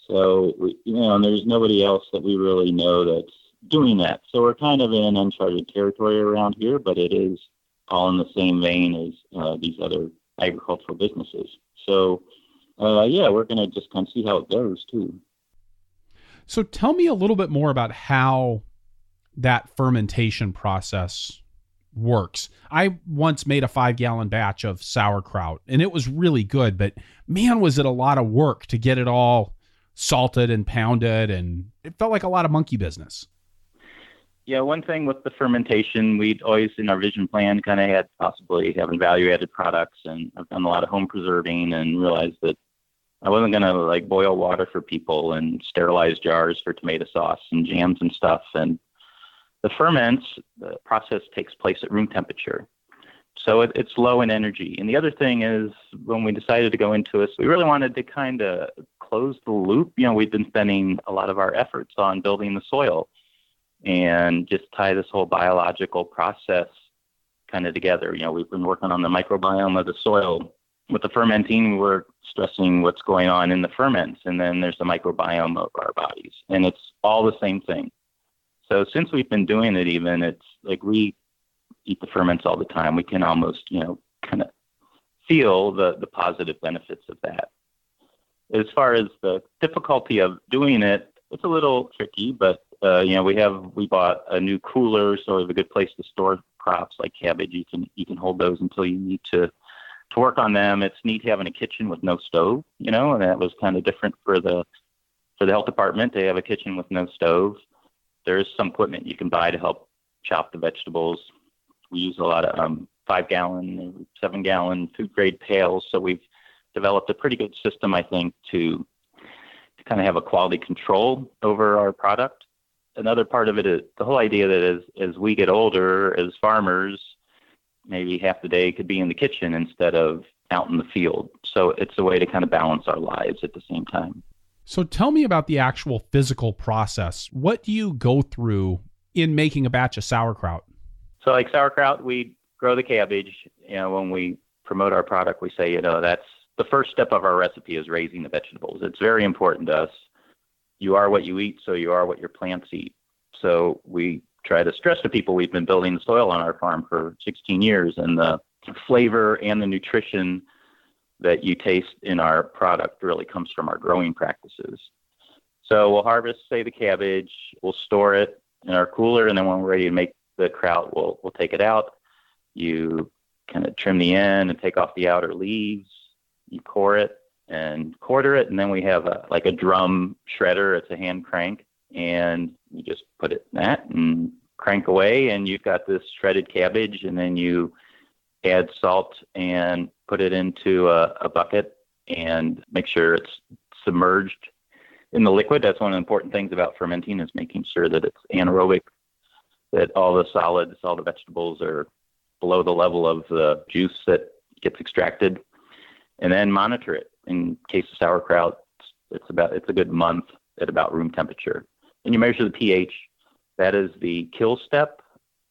S3: So, we, you know, and there's nobody else that we really know that's doing that. So we're kind of in uncharted territory around here, but it is all in the same vein as uh, these other agricultural businesses. So, uh, yeah, we're going to just kind of see how it goes too.
S1: So tell me a little bit more about how that fermentation process works. I once made a five gallon batch of sauerkraut and it was really good, but man, was it a lot of work to get it all salted and pounded and it felt like a lot of monkey business.
S3: Yeah, one thing with the fermentation, we'd always in our vision plan kind of had possibly having value added products, and I've done a lot of home preserving and realized that I wasn't gonna like boil water for people and sterilize jars for tomato sauce and jams and stuff. And the ferments, the process takes place at room temperature, so it, it's low in energy. And the other thing is, when we decided to go into this, we really wanted to kind of close the loop. You know, we've been spending a lot of our efforts on building the soil and just tie this whole biological process kind of together. You know, we've been working on the microbiome of the soil with the fermenting, we're stressing what's going on in the ferments, and then there's the microbiome of our bodies, and it's all the same thing. So since we've been doing it, even it's like we eat the ferments all the time. We can almost, you know, kind of feel the the positive benefits of that. As far as the difficulty of doing it, it's a little tricky, but uh, you know, we have we bought a new cooler, so we have a good place to store crops like cabbage. You can you can hold those until you need to to work on them. It's neat having a kitchen with no stove, you know, and that was kind of different for the for the health department. They have a kitchen with no stove. There is some equipment you can buy to help chop the vegetables. We use a lot of um, five gallon, seven gallon food grade pails, so we've developed a pretty good system, I think, to to kind of have a quality control over our product. Another part of it is the whole idea that as as we get older as farmers, maybe half the day could be in the kitchen instead of out in the field. So it's a way to kind of balance our lives at the same time.
S1: So tell me about the actual physical process. What do you go through in making a batch of sauerkraut?
S3: So like sauerkraut, we grow the cabbage. You know, when we promote our product, we say, you know, that's the first step of our recipe is raising the vegetables. It's very important to us. You are what you eat, so you are what your plants eat. So we try to stress to people we've been building the soil on our farm for 16 years, and the flavor and the nutrition that you taste in our product really comes from our growing practices. So we'll harvest, say, the cabbage, we'll store it in our cooler, and then when we're ready to make the kraut, we'll we'll take it out. You kind of trim the end and take off the outer leaves. You core it and quarter it, and then we have a like a drum shredder. It's a hand crank, and you just put it in that and crank away, and you've got this shredded cabbage, and then you add salt and put it into a, a bucket and make sure it's submerged in the liquid. That's one of the important things about fermenting is making sure that it's anaerobic, that all the solids, all the vegetables are below the level of the juice that gets extracted, and then monitor it. In case of sauerkraut, it's about it's a good month at about room temperature and you measure the pH. That is the kill step.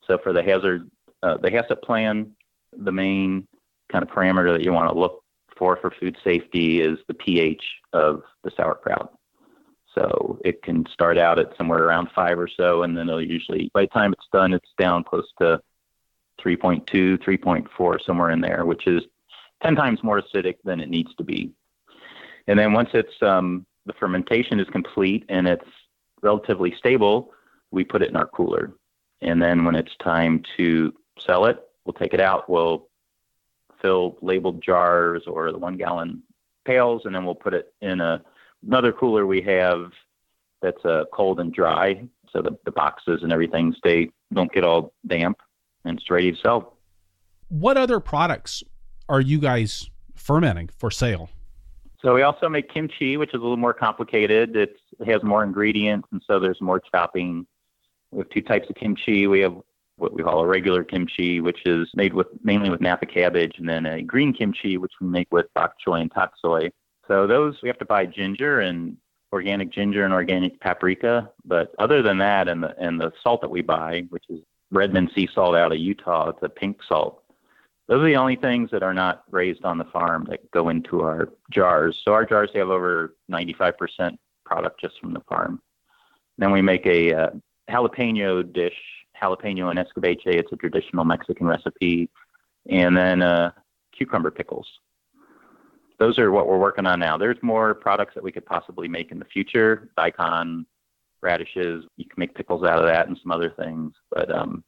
S3: So for the hazard, uh, the HACCP plan, the main kind of parameter that you want to look for for food safety is the pH of the sauerkraut. So it can start out at somewhere around five or so, and then it'll usually, by the time it's done, it's down close to 3.2, 3.4, somewhere in there, which is 10 times more acidic than it needs to be. And then once it's um, the fermentation is complete and it's relatively stable, we put it in our cooler. And then when it's time to sell it, we'll take it out. We'll fill labeled jars or the one gallon pails, and then we'll put it in a, another cooler we have that's uh, cold and dry, so the, the boxes and everything stay don't get all damp, and it's ready to sell.
S1: What other products are you guys fermenting for sale?
S3: So we also make kimchi, which is a little more complicated. It's, it has more ingredients, and so there's more chopping. We have two types of kimchi. We have what we call a regular kimchi, which is made with mainly with napa cabbage, and then a green kimchi, which we make with bok choy and tatsoi. So those we have to buy ginger and organic ginger and organic paprika. But other than that, and the and the salt that we buy, which is Redmond sea salt out of Utah, it's a pink salt. Those are the only things that are not raised on the farm that go into our jars. So our jars have over 95% product just from the farm. Then we make a uh, jalapeno dish, jalapeno and escabeche. It's a traditional Mexican recipe, and then uh, cucumber pickles. Those are what we're working on now. There's more products that we could possibly make in the future. Daikon, radishes. You can make pickles out of that and some other things. But um,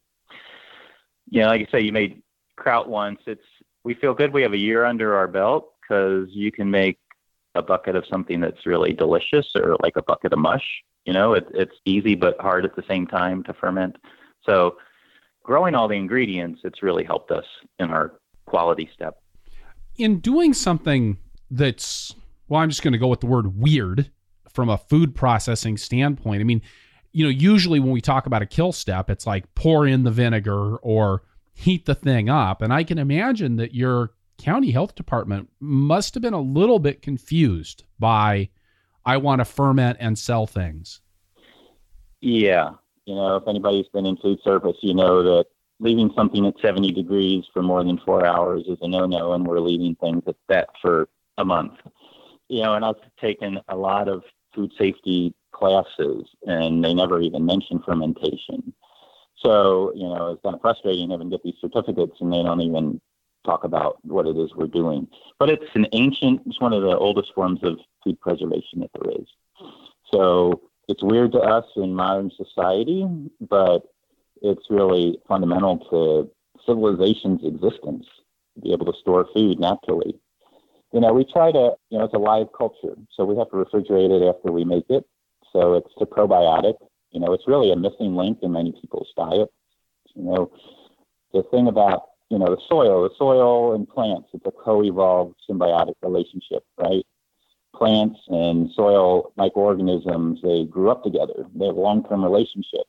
S3: you know, like I say, you made kraut once. It's we feel good. We have a year under our belt because you can make a bucket of something that's really delicious, or like a bucket of mush. You know, it, it's easy but hard at the same time to ferment. So, growing all the ingredients, it's really helped us in our quality step.
S1: In doing something that's well, I'm just going to go with the word weird from a food processing standpoint. I mean, you know, usually when we talk about a kill step, it's like pour in the vinegar or heat the thing up. And I can imagine that your county health department must have been a little bit confused by I want to ferment and sell things.
S3: Yeah. You know, if anybody's been in food service, you know that leaving something at 70 degrees for more than four hours is a no no, and we're leaving things at that for a month. You know, and I've taken a lot of food safety classes, and they never even mention fermentation. So, you know, it's kind of frustrating having to get these certificates and they don't even talk about what it is we're doing. But it's an ancient, it's one of the oldest forms of food preservation that there is. So it's weird to us in modern society, but it's really fundamental to civilization's existence to be able to store food naturally. You know, we try to, you know, it's a live culture, so we have to refrigerate it after we make it. So it's a probiotic you know, it's really a missing link in many people's diet. You know, the thing about you know the soil, the soil and plants, it's a co-evolved symbiotic relationship, right? Plants and soil microorganisms, they grew up together. They have a long-term relationship.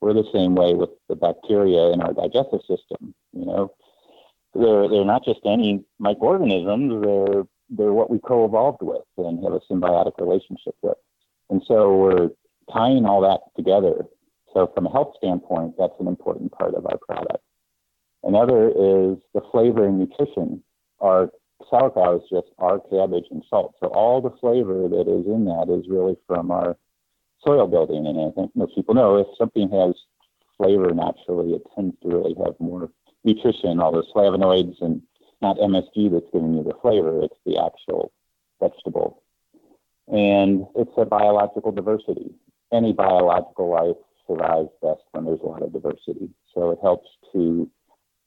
S3: We're the same way with the bacteria in our digestive system. You know, they're they're not just any microorganisms. They're they're what we co-evolved with and have a symbiotic relationship with. And so we're tying all that together. So, from a health standpoint, that's an important part of our product. Another is the flavor and nutrition. Our sauerkraut is just our cabbage and salt. So, all the flavor that is in that is really from our soil building. And I think most people know if something has flavor naturally, it tends to really have more nutrition, all those flavonoids, and not MSG that's giving you the flavor, it's the actual vegetable. And it's a biological diversity any biological life survives best when there's a lot of diversity. So it helps to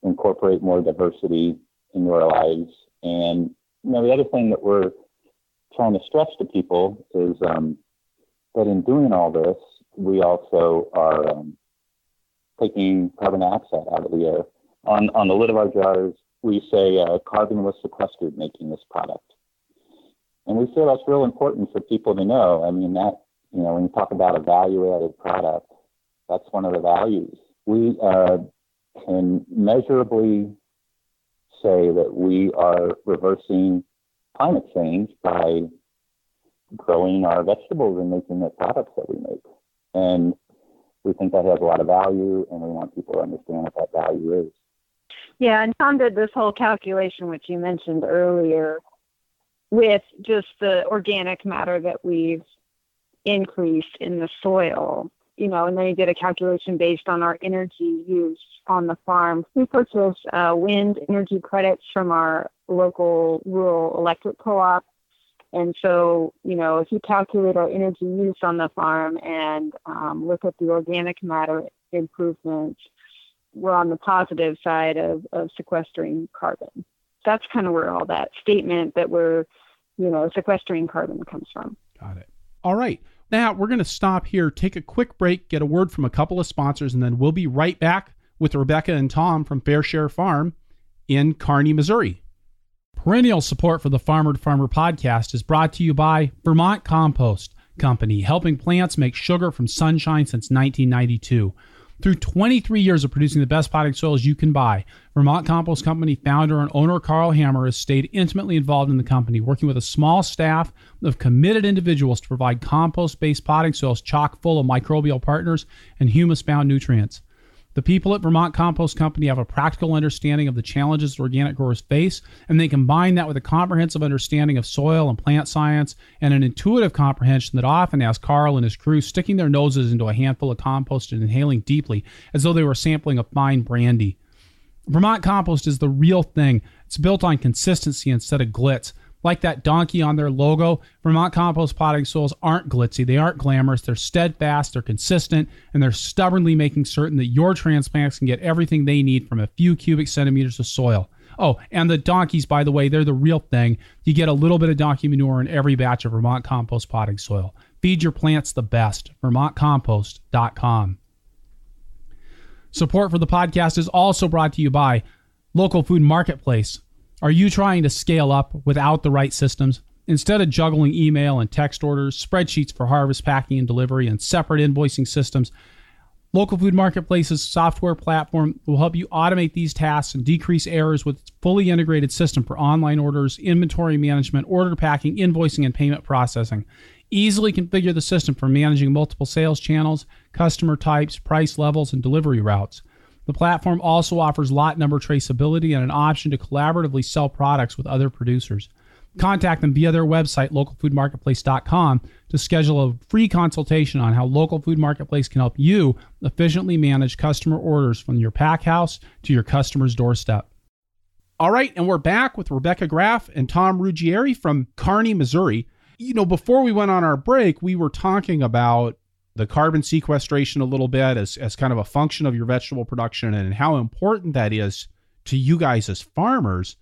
S3: incorporate more diversity in your lives. And you know, the other thing that we're trying to stress to people is um, that in doing all this, we also are um, taking carbon dioxide out of the air. On on the lid of our jars, we say uh, carbon was sequestered making this product, and we feel that's real important for people to know. I mean that you know, when you talk about a value added product, that's one of the values. We uh, can measurably say that we are reversing climate change by growing our vegetables and making the products that we make. And we think that has a lot of value, and we want people to understand what that value is.
S2: Yeah, and Tom did this whole calculation, which you mentioned earlier, with just the organic matter that we've increased in the soil. You know, and then you did a calculation based on our energy use on the farm. We purchase uh, wind energy credits from our local rural electric co-op. And so, you know, if you calculate our energy use on the farm and um, look at the organic matter improvements, we're on the positive side of, of sequestering carbon. That's kind of where all that statement that we're, you know, sequestering carbon comes from.
S1: Got it. All right. Now we're going to stop here, take a quick break, get a word from a couple of sponsors, and then we'll be right back with Rebecca and Tom from Fair Share Farm in Kearney, Missouri. Perennial support for the Farmer to Farmer podcast is brought to you by Vermont Compost Company, helping plants make sugar from sunshine since 1992. Through 23 years of producing the best potting soils you can buy, Vermont Compost Company founder and owner Carl Hammer has stayed intimately involved in the company, working with a small staff of committed individuals to provide compost based potting soils chock full of microbial partners and humus bound nutrients. The people at Vermont Compost Company have a practical understanding of the challenges organic growers face, and they combine that with a comprehensive understanding of soil and plant science and an intuitive comprehension that often has Carl and his crew sticking their noses into a handful of compost and inhaling deeply as though they were sampling a fine brandy. Vermont Compost is the real thing. It's built on consistency instead of glitz like that donkey on their logo, Vermont compost potting soils aren't glitzy, they aren't glamorous, they're steadfast, they're consistent, and they're stubbornly making certain that your transplants can get everything they need from a few cubic centimeters of soil. Oh, and the donkeys, by the way, they're the real thing. You get a little bit of donkey manure in every batch of Vermont compost potting soil. Feed your plants the best. VermontCompost.com. Support for the podcast is also brought to you by Local Food Marketplace. Are you trying to scale up without the right systems? Instead of juggling email and text orders, spreadsheets for harvest, packing, and delivery, and separate invoicing systems, Local Food Marketplace's software platform will help you automate these tasks and decrease errors with its fully integrated system for online orders, inventory management, order packing, invoicing, and payment processing. Easily configure the system for managing multiple sales channels, customer types, price levels, and delivery routes. The platform also offers lot number traceability and an option to collaboratively sell products with other producers. Contact them via their website, localfoodmarketplace.com, to schedule a free consultation on how Local Food Marketplace can help you efficiently manage customer orders from your pack house to your customer's doorstep. All right, and we're back with Rebecca Graff and Tom Ruggieri from Kearney, Missouri. You know, before we went on our break, we were talking about the carbon sequestration a little bit as, as kind of a function of your vegetable production and how important that is to you guys as farmers.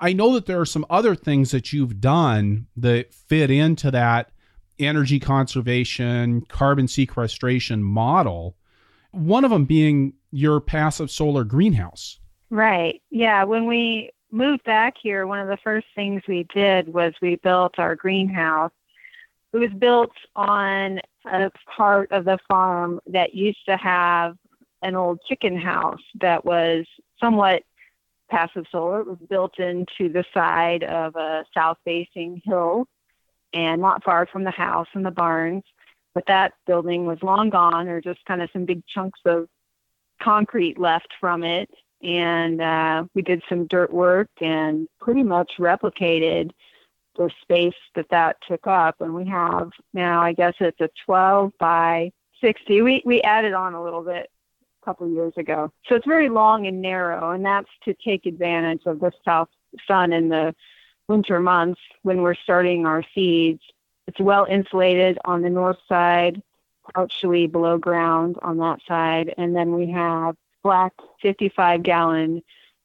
S1: I know that there are some other things that you've done that fit into that energy conservation, carbon sequestration model. One of them being your passive solar greenhouse.
S2: Right. Yeah. When we moved back here, one of the first things we did was we built our greenhouse. It was built on a part of the farm that used to have an old chicken house that was somewhat passive solar. It was built into the side of a south facing hill and not far from the house and the barns. But that building was long gone, or just kind of some big chunks of concrete left from it. And uh, we did some dirt work and pretty much replicated the space that that took up. And we have now, I guess it's a 12 by 60. We, we added on a little bit a couple years ago. So it's very long and narrow, and that's to take advantage of the south sun in the winter months when we're starting our seeds. It's well insulated on the north side, partially below ground on that side. And then we have black 55 gallon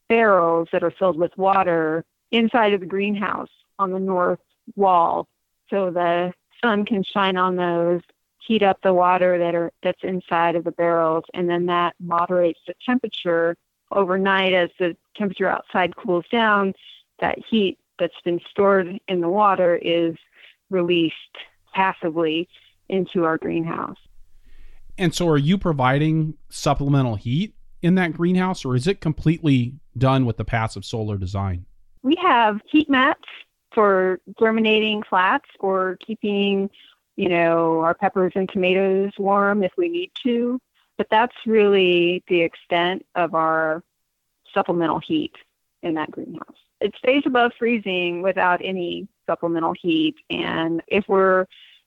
S2: barrels that are filled with water inside of the greenhouse on the north wall so the sun can shine on those heat up the water that are that's inside of the barrels and then that moderates the temperature overnight as the temperature outside cools down. That heat that's been stored in the water is released passively into our greenhouse.
S1: And so are you providing supplemental heat in that greenhouse or is it completely done with the passive solar design?
S2: We have heat mats for germinating flats or keeping, you know, our peppers and tomatoes warm if we need to. But that's really the extent of our supplemental heat in that greenhouse. it stays above freezing without any supplemental heat. And if we're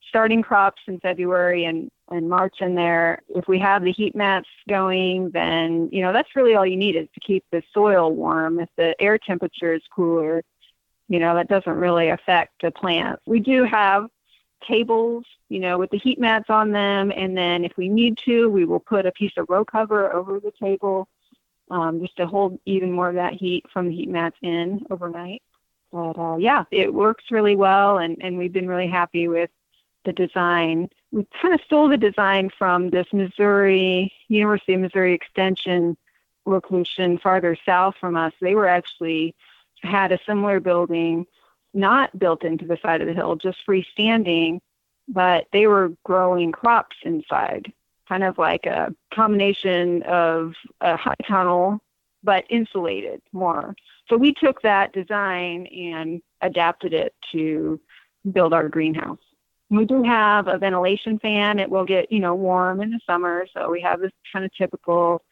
S2: starting crops in February and, and March in there, if we have the heat mats going, then, you know, that's really all you need is to keep the soil warm. If the air temperature is cooler, you know, that doesn't really affect the plants. We do have tables, you know, with the heat mats on them. And then if we need to, we will put a piece of row cover over the table um, just to hold even more of that heat from the heat mats in overnight. But uh, yeah, it works really well, and, and we've been really happy with the design. We kind of stole the design from this Missouri, University of Missouri Extension location farther south from us. They were actually had a similar building not built into the side of the hill, just freestanding, but they were growing crops inside, kind of like a combination of a high tunnel, but insulated more. So we took that design and adapted it to build our greenhouse. We do have a ventilation fan. It will get, you know, warm in the summer. So we have this kind of typical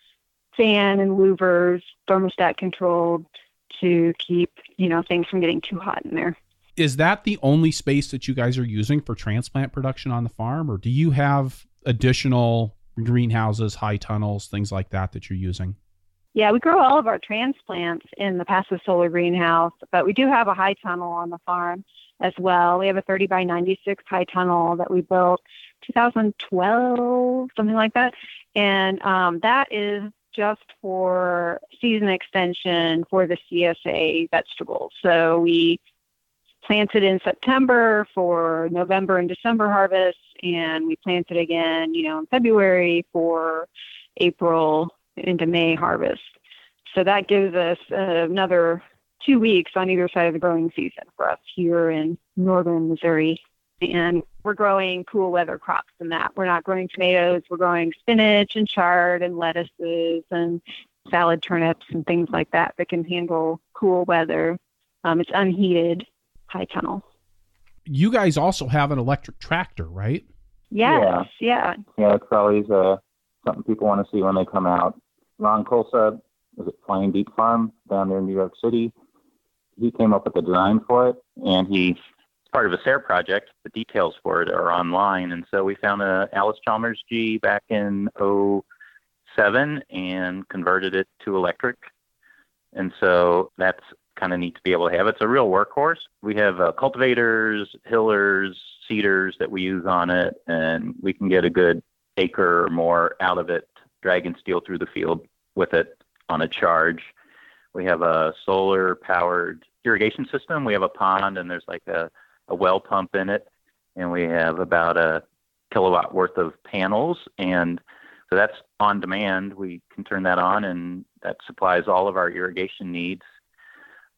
S2: fan and louvers, thermostat controlled to keep, you know, things from getting too hot in there.
S1: Is that the only space that you guys are using for transplant production on the farm or do you have additional greenhouses, high tunnels, things like that that you're using?
S2: Yeah, we grow all of our transplants in the passive solar greenhouse, but we do have a high tunnel on the farm as well. We have a 30 by 96 high tunnel that we built 2012, something like that. And um, that is just for season extension for the CSA vegetables. So we planted in September for November and December harvest, and we planted again, you know, in February for April into May harvest. So that gives us another two weeks on either side of the growing season for us here in northern Missouri. And we're growing cool weather crops in that. We're not growing tomatoes, we're growing spinach and chard and lettuces and salad turnips and things like that that can handle cool weather. Um, it's unheated high tunnel.
S1: You guys also have an electric tractor, right?
S2: Yes, yeah.
S3: Yeah, yeah it's always uh, something people want to see when they come out. Ron Khosla, is it Flying Deep Farm down there in New York City? He came up with the design for it, and he part of a SARE project. The details for it are online. And so we found a Allis Chalmers G back in 07 and converted it to electric. And so that's kind of neat to be able to have. It's a real workhorse. We have uh, cultivators, hillers, seeders that we use on it, and we can get a good acre or more out of it, drag and steel through the field with it on a charge. We have a solar powered irrigation system. We have a pond, and there's like a a well pump in it, and we have about a kilowatt worth of panels, and so that's on demand. We can turn that on, and that supplies all of our irrigation needs,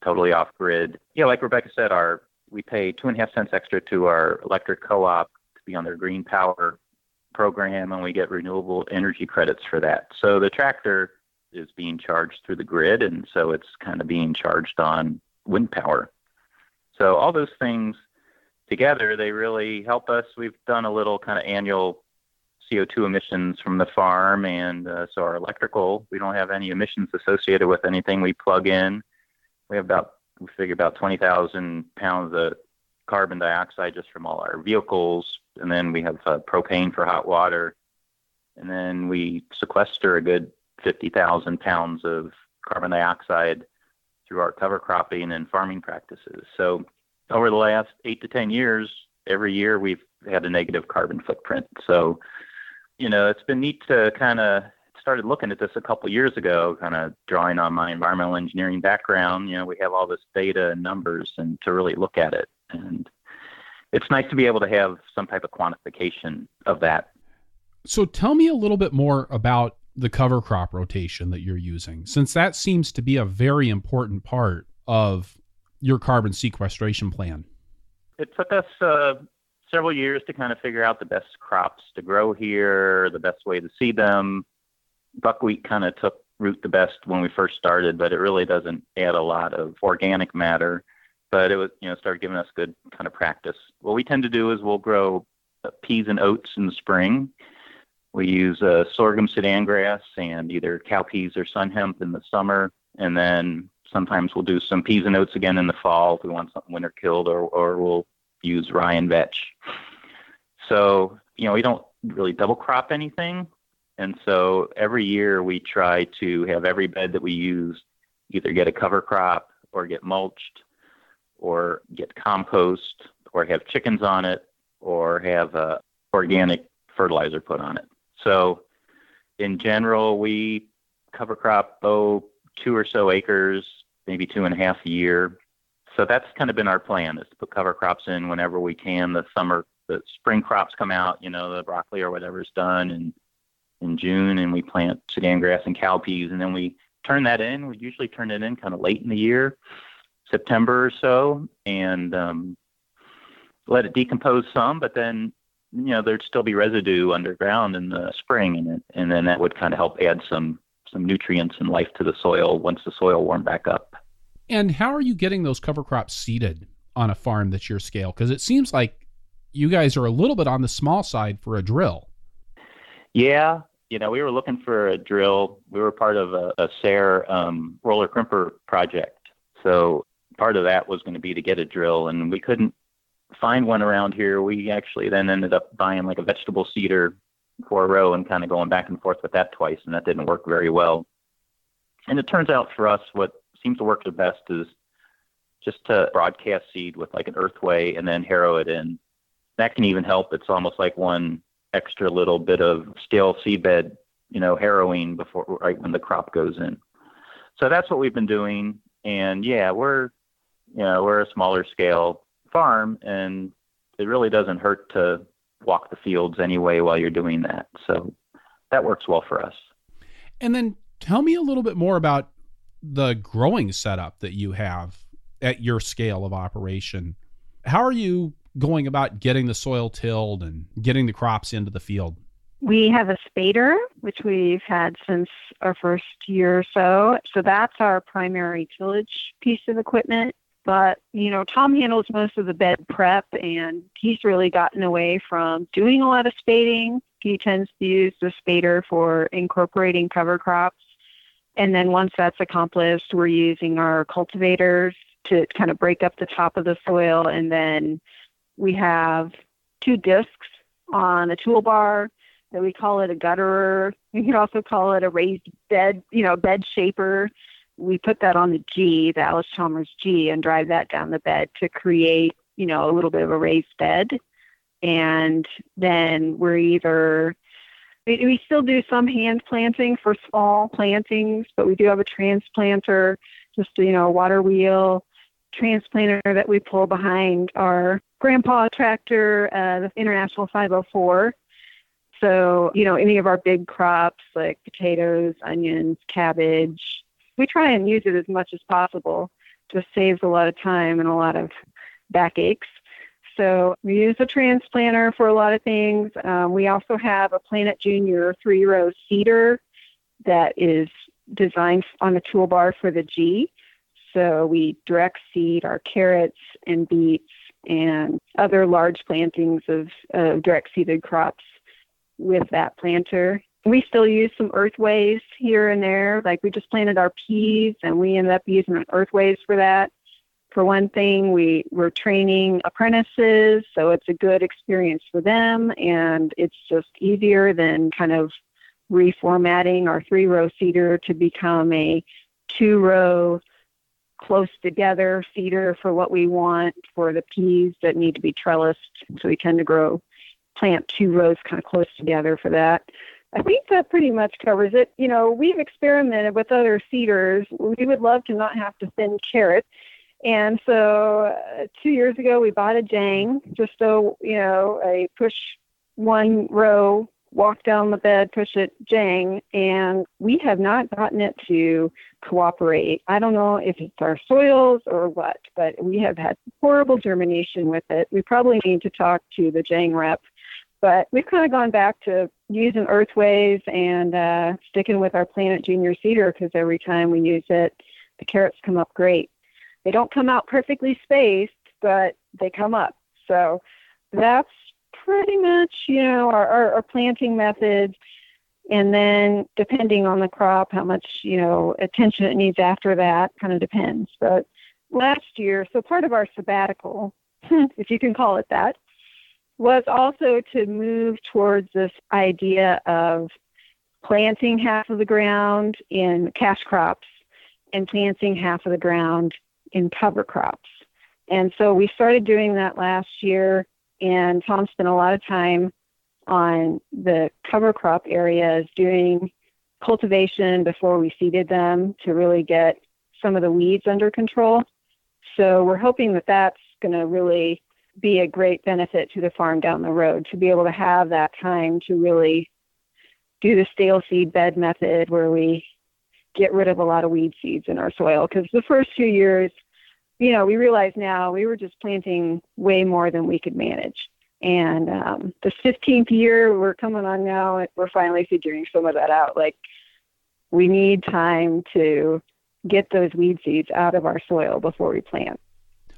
S3: totally off grid. Yeah, like Rebecca said, our we pay two and a half cents extra to our electric co-op to be on their green power program, and we get renewable energy credits for that. So the tractor is being charged through the grid, and so it's kind of being charged on wind power. So all those things together, they really help us. We've done a little kind of annual CO2 emissions from the farm, and uh, so our electrical, we don't have any emissions associated with anything we plug in. We have about, we figure about 20,000 pounds of carbon dioxide just from all our vehicles, and then we have uh, propane for hot water, and then we sequester a good 50,000 pounds of carbon dioxide through our cover cropping and farming practices. So over the last eight to 10 years, every year we've had a negative carbon footprint. So, you know, it's been neat to kind of started looking at this a couple years ago, kind of drawing on my environmental engineering background. You know, we have all this data and numbers and to really look at it. And it's nice to be able to have some type of quantification of that.
S1: So tell me a little bit more about the cover crop rotation that you're using, since that seems to be a very important part of your carbon sequestration plan?
S3: It took us uh, several years to kind of figure out the best crops to grow here, the best way to seed them. Buckwheat kind of took root the best when we first started, but it really doesn't add a lot of organic matter. But it was, you know, started giving us good kind of practice. What we tend to do is we'll grow uh, peas and oats in the spring. We use uh, sorghum sudan grass and either cowpeas or sun hemp in the summer. And then sometimes we'll do some peas and oats again in the fall if we want something winter killed, or or we'll use rye and vetch. So you know we don't really double crop anything, and so every year we try to have every bed that we use either get a cover crop or get mulched or get compost or have chickens on it or have uh, organic fertilizer put on it. So in general, we cover crop, oh, two or so acres, maybe two and a half a year. So that's kind of been our plan is to put cover crops in whenever we can. The summer, the spring crops come out, you know, the broccoli or whatever is done in, in June and we plant Sudan grass and cowpeas and then we turn that in. We usually turn it in kind of late in the year, September or so, and um, let it decompose some. But then, you know, there'd still be residue underground in the spring, and and then that would kind of help add some some nutrients and life to the soil once the soil warmed back up.
S1: And how are you getting those cover crops seeded on a farm that's your scale? Because it seems like you guys are a little bit on the small side for a drill.
S3: Yeah, you know, we were looking for a drill. We were part of a, a SARE um, roller crimper project. So part of that was going to be to get a drill, and we couldn't find one around here. We actually then ended up buying like a vegetable seeder for a row and kind of going back and forth with that twice, and that didn't work very well. And it turns out for us, what seems to work the best is just to broadcast seed with like an earthway and then harrow it in. That can even help. It's almost like one extra little bit of stale seedbed, you know, harrowing before right when the crop goes in. So that's what we've been doing. And yeah, we're you know, we're a smaller scale farm and it really doesn't hurt to walk the fields anyway while you're doing that. So that works well for us.
S1: And then tell me a little bit more about the growing setup that you have at your scale of operation. How are you going about getting the soil tilled and getting the crops into the field?
S2: We have a spader, which we've had since our first year or so. So that's our primary tillage piece of equipment. But, you know, Tom handles most of the bed prep and he's really gotten away from doing a lot of spading. He tends to use the spader for incorporating cover crops. And then once that's accomplished, we're using our cultivators to kind of break up the top of the soil and then we have two discs on a toolbar that we call it a gutterer. You can also call it a raised bed, you know, bed shaper. We put that on the G, the Allis Chalmers G, and drive that down the bed to create, you know, a little bit of a raised bed. And then we're either we still do some hand planting for small plantings, but we do have a transplanter, just you know, a water wheel transplanter that we pull behind our grandpa tractor, uh, the International 504. So, you know, any of our big crops like potatoes, onions, cabbage, we try and use it as much as possible. Just saves a lot of time and a lot of backaches. So we use a transplanter for a lot of things. Um, we also have a Planet Junior three row seeder that is designed on a toolbar for the G. So we direct seed our carrots and beets and other large plantings of uh, direct seeded crops with that planter. We still use some earthways here and there. Like we just planted our peas and we ended up using earthways for that. For one thing, we were training apprentices, so it's a good experience for them and it's just easier than kind of reformatting our three row seeder to become a two row close together feeder for what we want for the peas that need to be trellised. So we tend to grow, plant two rows kind of close together for that. I think that pretty much covers it. You know, we've experimented with other seeders. We would love to not have to thin carrots. And so uh, two years ago, we bought a Jang, just so, you know, a push one row walk down the bed, push it, jang, and we have not gotten it to cooperate. I don't know if it's our soils or what, but we have had horrible germination with it. We probably need to talk to the jang rep, but we've kind of gone back to using earthways and uh, sticking with our Planet Junior seeder because every time we use it, the carrots come up great. They don't come out perfectly spaced, but they come up. So that's pretty much, you know, our, our, our planting methods. And then depending on the crop, how much, you know, attention it needs after that kind of depends. But last year, so part of our sabbatical, if you can call it that, was also to move towards this idea of planting half of the ground in cash crops and planting half of the ground in cover crops. And so we started doing that last year, and Tom spent a lot of time on the cover crop areas doing cultivation before we seeded them to really get some of the weeds under control. So we're hoping that that's going to really be a great benefit to the farm down the road to be able to have that time to really do the stale seed bed method where we get rid of a lot of weed seeds in our soil. Because the first few years you know we realize now we were just planting way more than we could manage. And um, the 15th year we're coming on now we're finally figuring some of that out. Like we need time to get those weed seeds out of our soil before we plant.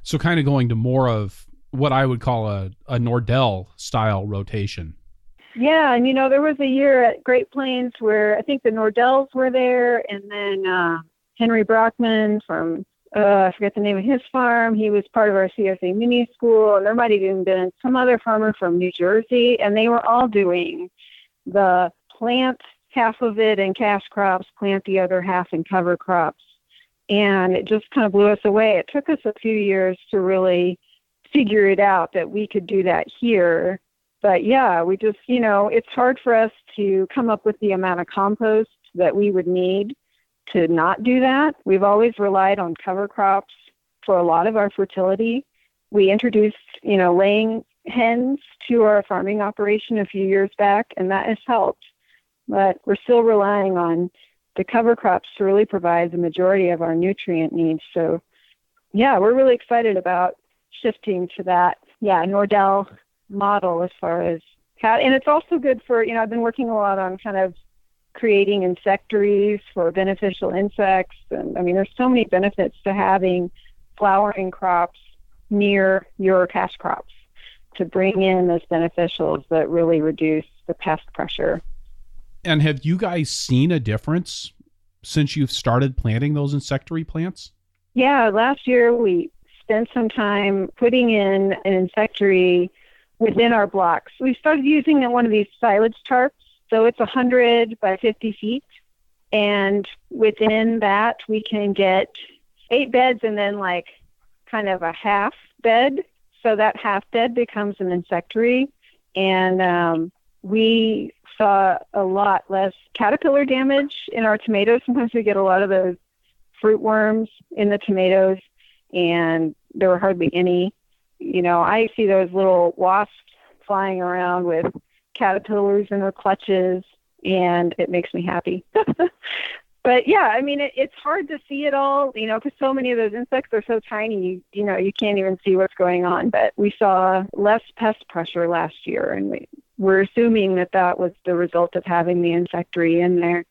S1: So kind of going to more of what I would call a, a Nordell style rotation.
S2: Yeah, and you know there was a year at Great Plains where I think the Nordells were there, and then uh, Henry Brockman from uh, I forget the name of his farm. He was part of our CSA mini school, and there might have even been some other farmer from New Jersey, and they were all doing the plant half of it in cash crops, plant the other half in cover crops, and it just kind of blew us away. It took us a few years to really figure it out that we could do that here. But yeah, we just, you know, it's hard for us to come up with the amount of compost that we would need to not do that. We've always relied on cover crops for a lot of our fertility. We introduced, you know, laying hens to our farming operation a few years back, and that has helped. But we're still relying on the cover crops to really provide the majority of our nutrient needs. So, yeah, we're really excited about shifting to that, yeah, Nordell model as far as cat. And it's also good for, you know, I've been working a lot on kind of creating insectaries for beneficial insects. And I mean, there's so many benefits to having flowering crops near your cash crops to bring in those beneficials that really reduce the pest pressure.
S1: And have you guys seen a difference since you've started planting those insectary plants?
S2: Yeah, last year we spent some time putting in an insectary within our blocks. We started using one of these silage tarps. So it's 100 by 50 feet. And within that, we can get eight beds and then like kind of a half bed. So that half bed becomes an insectary. And um, we saw a lot less caterpillar damage in our tomatoes. Sometimes we get a lot of those fruit worms in the tomatoes and there were hardly any. You know, I see those little wasps flying around with caterpillars in their clutches, and it makes me happy. but yeah, I mean, it, it's hard to see it all, you know, because so many of those insects are so tiny, you, you know, you can't even see what's going on. But we saw less pest pressure last year, and we, we're assuming that that was the result of having the insectary in there,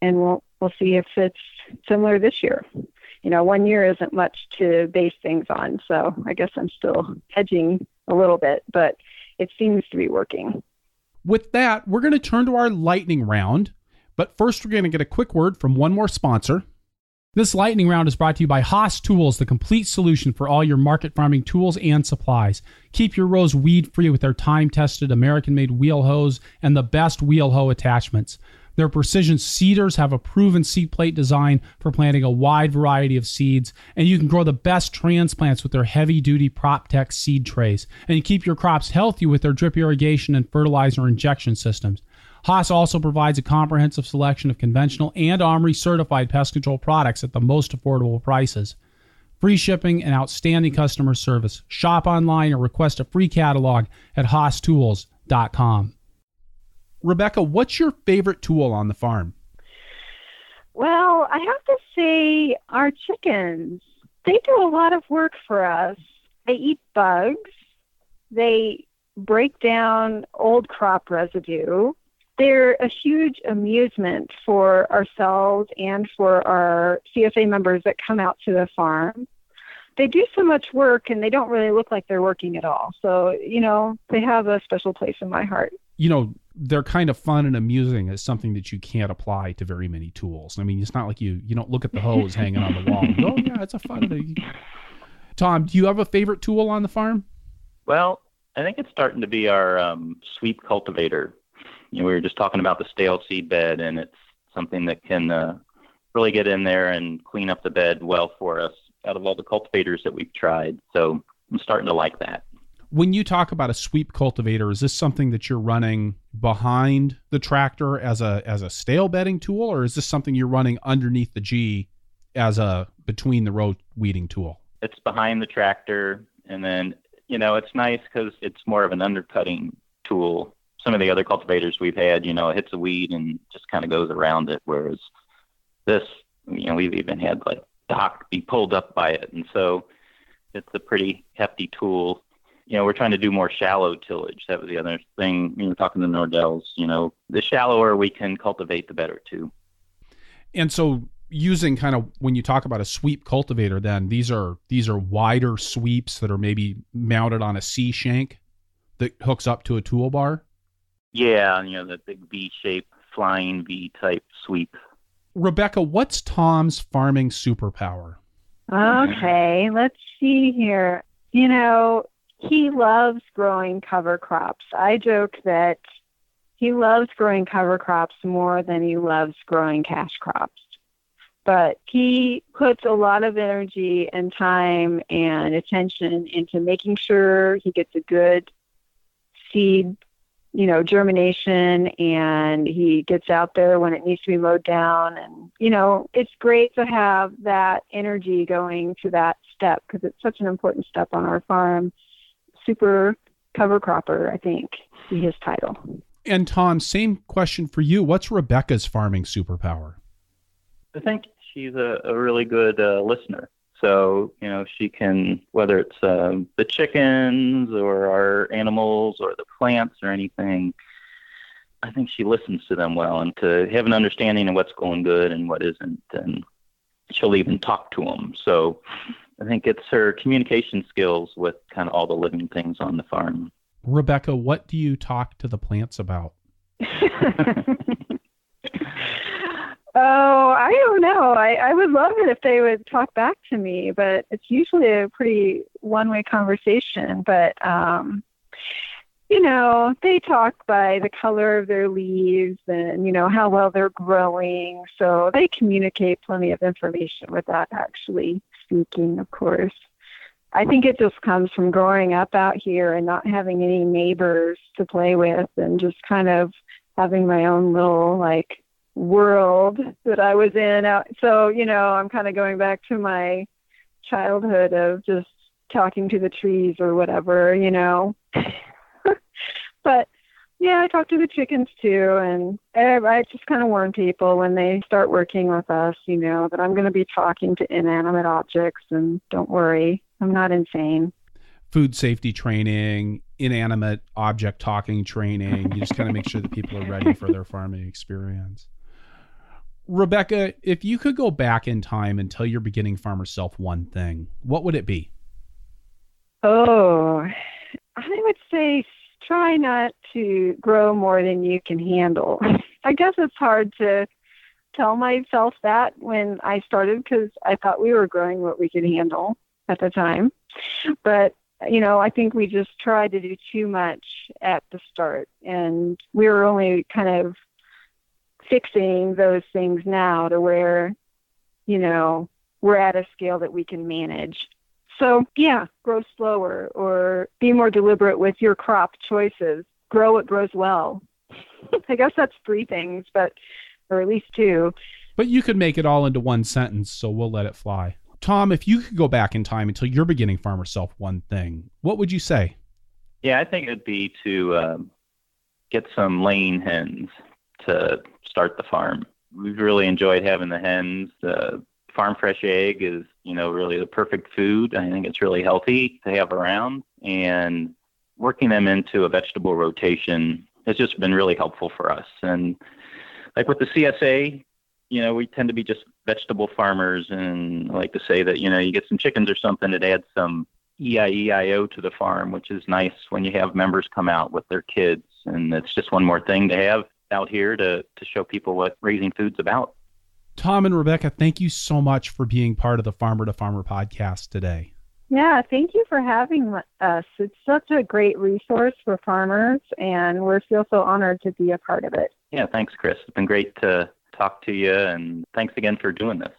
S2: and we'll we'll see if it's similar this year you know, one year isn't much to base things on. So I guess I'm still hedging a little bit, but it seems to be working.
S1: With that, we're going to turn to our lightning round. But first, we're going to get a quick word from one more sponsor. This lightning round is brought to you by Hoss Tools, the complete solution for all your market farming tools and supplies. Keep your rows weed free with their time tested American made wheel hoes and the best wheel hoe attachments. Their precision seeders have a proven seed plate design for planting a wide variety of seeds, and you can grow the best transplants with their heavy duty PropTech seed trays. And keep your crops healthy with their drip irrigation and fertilizer injection systems. Hoss also provides a comprehensive selection of conventional and OMRI certified pest control products at the most affordable prices. Free shipping and outstanding customer service. Shop online or request a free catalog at hosstools.com. Rebecca, what's your favorite tool on the farm?
S2: Well, I have to say, our chickens, they do a lot of work for us. They eat bugs, they break down old crop residue. They're a huge amusement for ourselves and for our CSA members that come out to the farm. They do so much work and they don't really look like they're working at all. So, you know, they have a special place in my heart
S1: you know, they're kind of fun and amusing as something that you can't apply to very many tools. I mean, it's not like you you don't look at the hose hanging on the wall. Go, oh yeah, it's a fun. Thing. Tom, do you have a favorite tool on the farm?
S3: Well, I think it's starting to be our um, sweep cultivator. You know, we were just talking about the stale seed bed, and it's something that can uh, really get in there and clean up the bed well for us out of all the cultivators that we've tried. So I'm starting to like that.
S1: When you talk about a sweep cultivator, is this something that you're running behind the tractor as a as a stale bedding tool, or is this something you're running underneath the G as a between the row weeding tool?
S3: It's behind the tractor, and then you know it's nice because it's more of an undercutting tool. Some of the other cultivators we've had, you know, it hits a weed and just kind of goes around it, whereas this, you know, we've even had like dock be pulled up by it, and so it's a pretty hefty tool. You know, we're trying to do more shallow tillage. That was the other thing. You know, talking to Nordells, you know, the shallower we can cultivate, the better too.
S1: And so, using kind of when you talk about a sweep cultivator, then these are these are wider sweeps that are maybe mounted on a C shank that hooks up to a toolbar.
S3: Yeah, you know, the big V shape flying V type sweep.
S1: Rebecca, what's Tom's farming superpower?
S2: Okay, let's see here. You know, he loves growing cover crops. I joke that he loves growing cover crops more than he loves growing cash crops. But he puts a lot of energy and time and attention into making sure he gets a good seed you know, germination and he gets out there when it needs to be mowed down. And, you know, it's great to have that energy going to that step because it's such an important step on our farm. Super cover cropper, I think, be his title.
S1: And Tom, same question for you. What's Rebecca's farming superpower?
S3: I think she's a, a really good uh, listener. So, you know, she can, whether it's um, the chickens or our animals or the plants or anything, I think she listens to them well and to have an understanding of what's going good and what isn't. And she'll even talk to them. So I think it's her communication skills with kind of all the living things on the farm.
S1: Rebecca, what do you talk to the plants about?
S2: Oh, I don't know. I, I would love it if they would talk back to me, but it's usually a pretty one way conversation. But, um, you know, they talk by the color of their leaves and, you know, how well they're growing. So they communicate plenty of information with that, actually speaking, of course. I think it just comes from growing up out here and not having any neighbors to play with and just kind of having my own little, like, world that I was in. Uh, so, you know, I'm kind of going back to my childhood of just talking to the trees or whatever, you know. yeah, I talk to the chickens too, and I just kind of warn people when they start working with us, you know, that I'm going to be talking to inanimate objects, and don't worry, I'm not insane.
S1: Food safety training, inanimate object talking training. You just kind of make sure that people are ready for their farming experience. Rebecca, if you could go back in time and tell your beginning farmer self one thing, what would it be?
S2: Oh, I would say try not to grow more than you can handle. I guess it's hard to tell myself that when I started because I thought we were growing what we could handle at the time. But, you know, I think we just tried to do too much at the start and we were only kind of fixing those things now to where, you know, we're at a scale that we can manage. So, yeah, grow slower or be more deliberate with your crop choices. Grow what grows well. I guess that's three things, but, or at least two.
S1: But you could make it all into one sentence, so we'll let it fly. Tom, if you could go back in time until your beginning farmer self one thing, what would you say?
S3: Yeah, I think it'd be to um, get some laying hens to start the farm. We've really enjoyed having the hens. The farm fresh egg is, you know, really the perfect food. I think it's really healthy to have around, and working them into a vegetable rotation has just been really helpful for us. And like with the CSA, you know, we tend to be just vegetable farmers, and I like to say that you know, you get some chickens or something, it adds some EIEIO to the farm, which is nice when you have members come out with their kids. And it's just one more thing to have out here to, to show people what raising food's about.
S1: Tom and Rebecca, thank you so much for being part of the Farmer to Farmer podcast today.
S2: Yeah, thank you for having us. It's such a great resource for farmers, and we feel so honored to be a part of it.
S3: Yeah, thanks, Chris. It's been great to talk to you, and thanks again for doing this.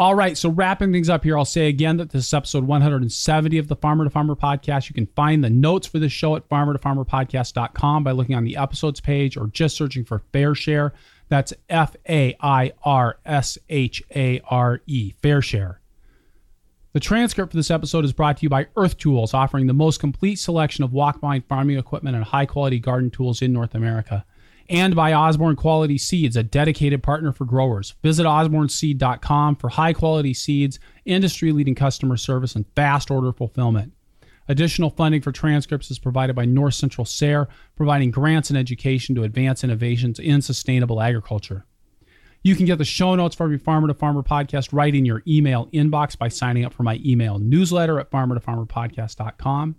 S1: All right, so wrapping things up here, I'll say again that this is episode 170 of the Farmer to Farmer podcast. You can find the notes for this show at farmertofarmerpodcast.com by looking on the episodes page or just searching for Fair Share. That's F A I R S H A R E, Fair Share. The transcript for this episode is brought to you by Earth Tools, offering the most complete selection of walk behind farming equipment and high quality garden tools in North America. And by Osborne Quality Seeds, a dedicated partner for growers. Visit osborneseed.com for high quality seeds, industry leading customer service, and fast order fulfillment. Additional funding for transcripts is provided by North Central SARE, providing grants and education to advance innovations in sustainable agriculture. You can get the show notes for every Farmer to Farmer podcast right in your email inbox by signing up for my email newsletter at farmertofarmerpodcast.com.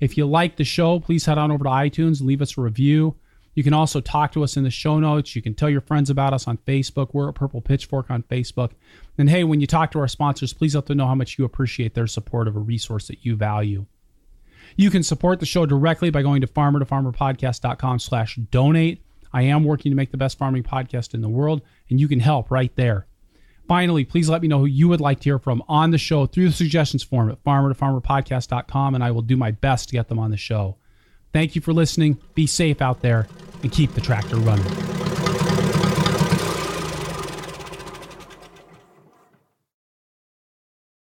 S1: If you like the show, please head on over to iTunes and leave us a review. You can also talk to us in the show notes. You can tell your friends about us on Facebook. We're at Purple Pitchfork on Facebook. And hey, when you talk to our sponsors, please let them know how much you appreciate their support of a resource that you value. You can support the show directly by going to farmertofarmerpodcast.com slash donate. I am working to make the best farming podcast in the world, and you can help right there. Finally, please let me know who you would like to hear from on the show through the suggestions form at farmertofarmerpodcast.com, and I will do my best to get them on the show. Thank you for listening. Be safe out there and keep the tractor running.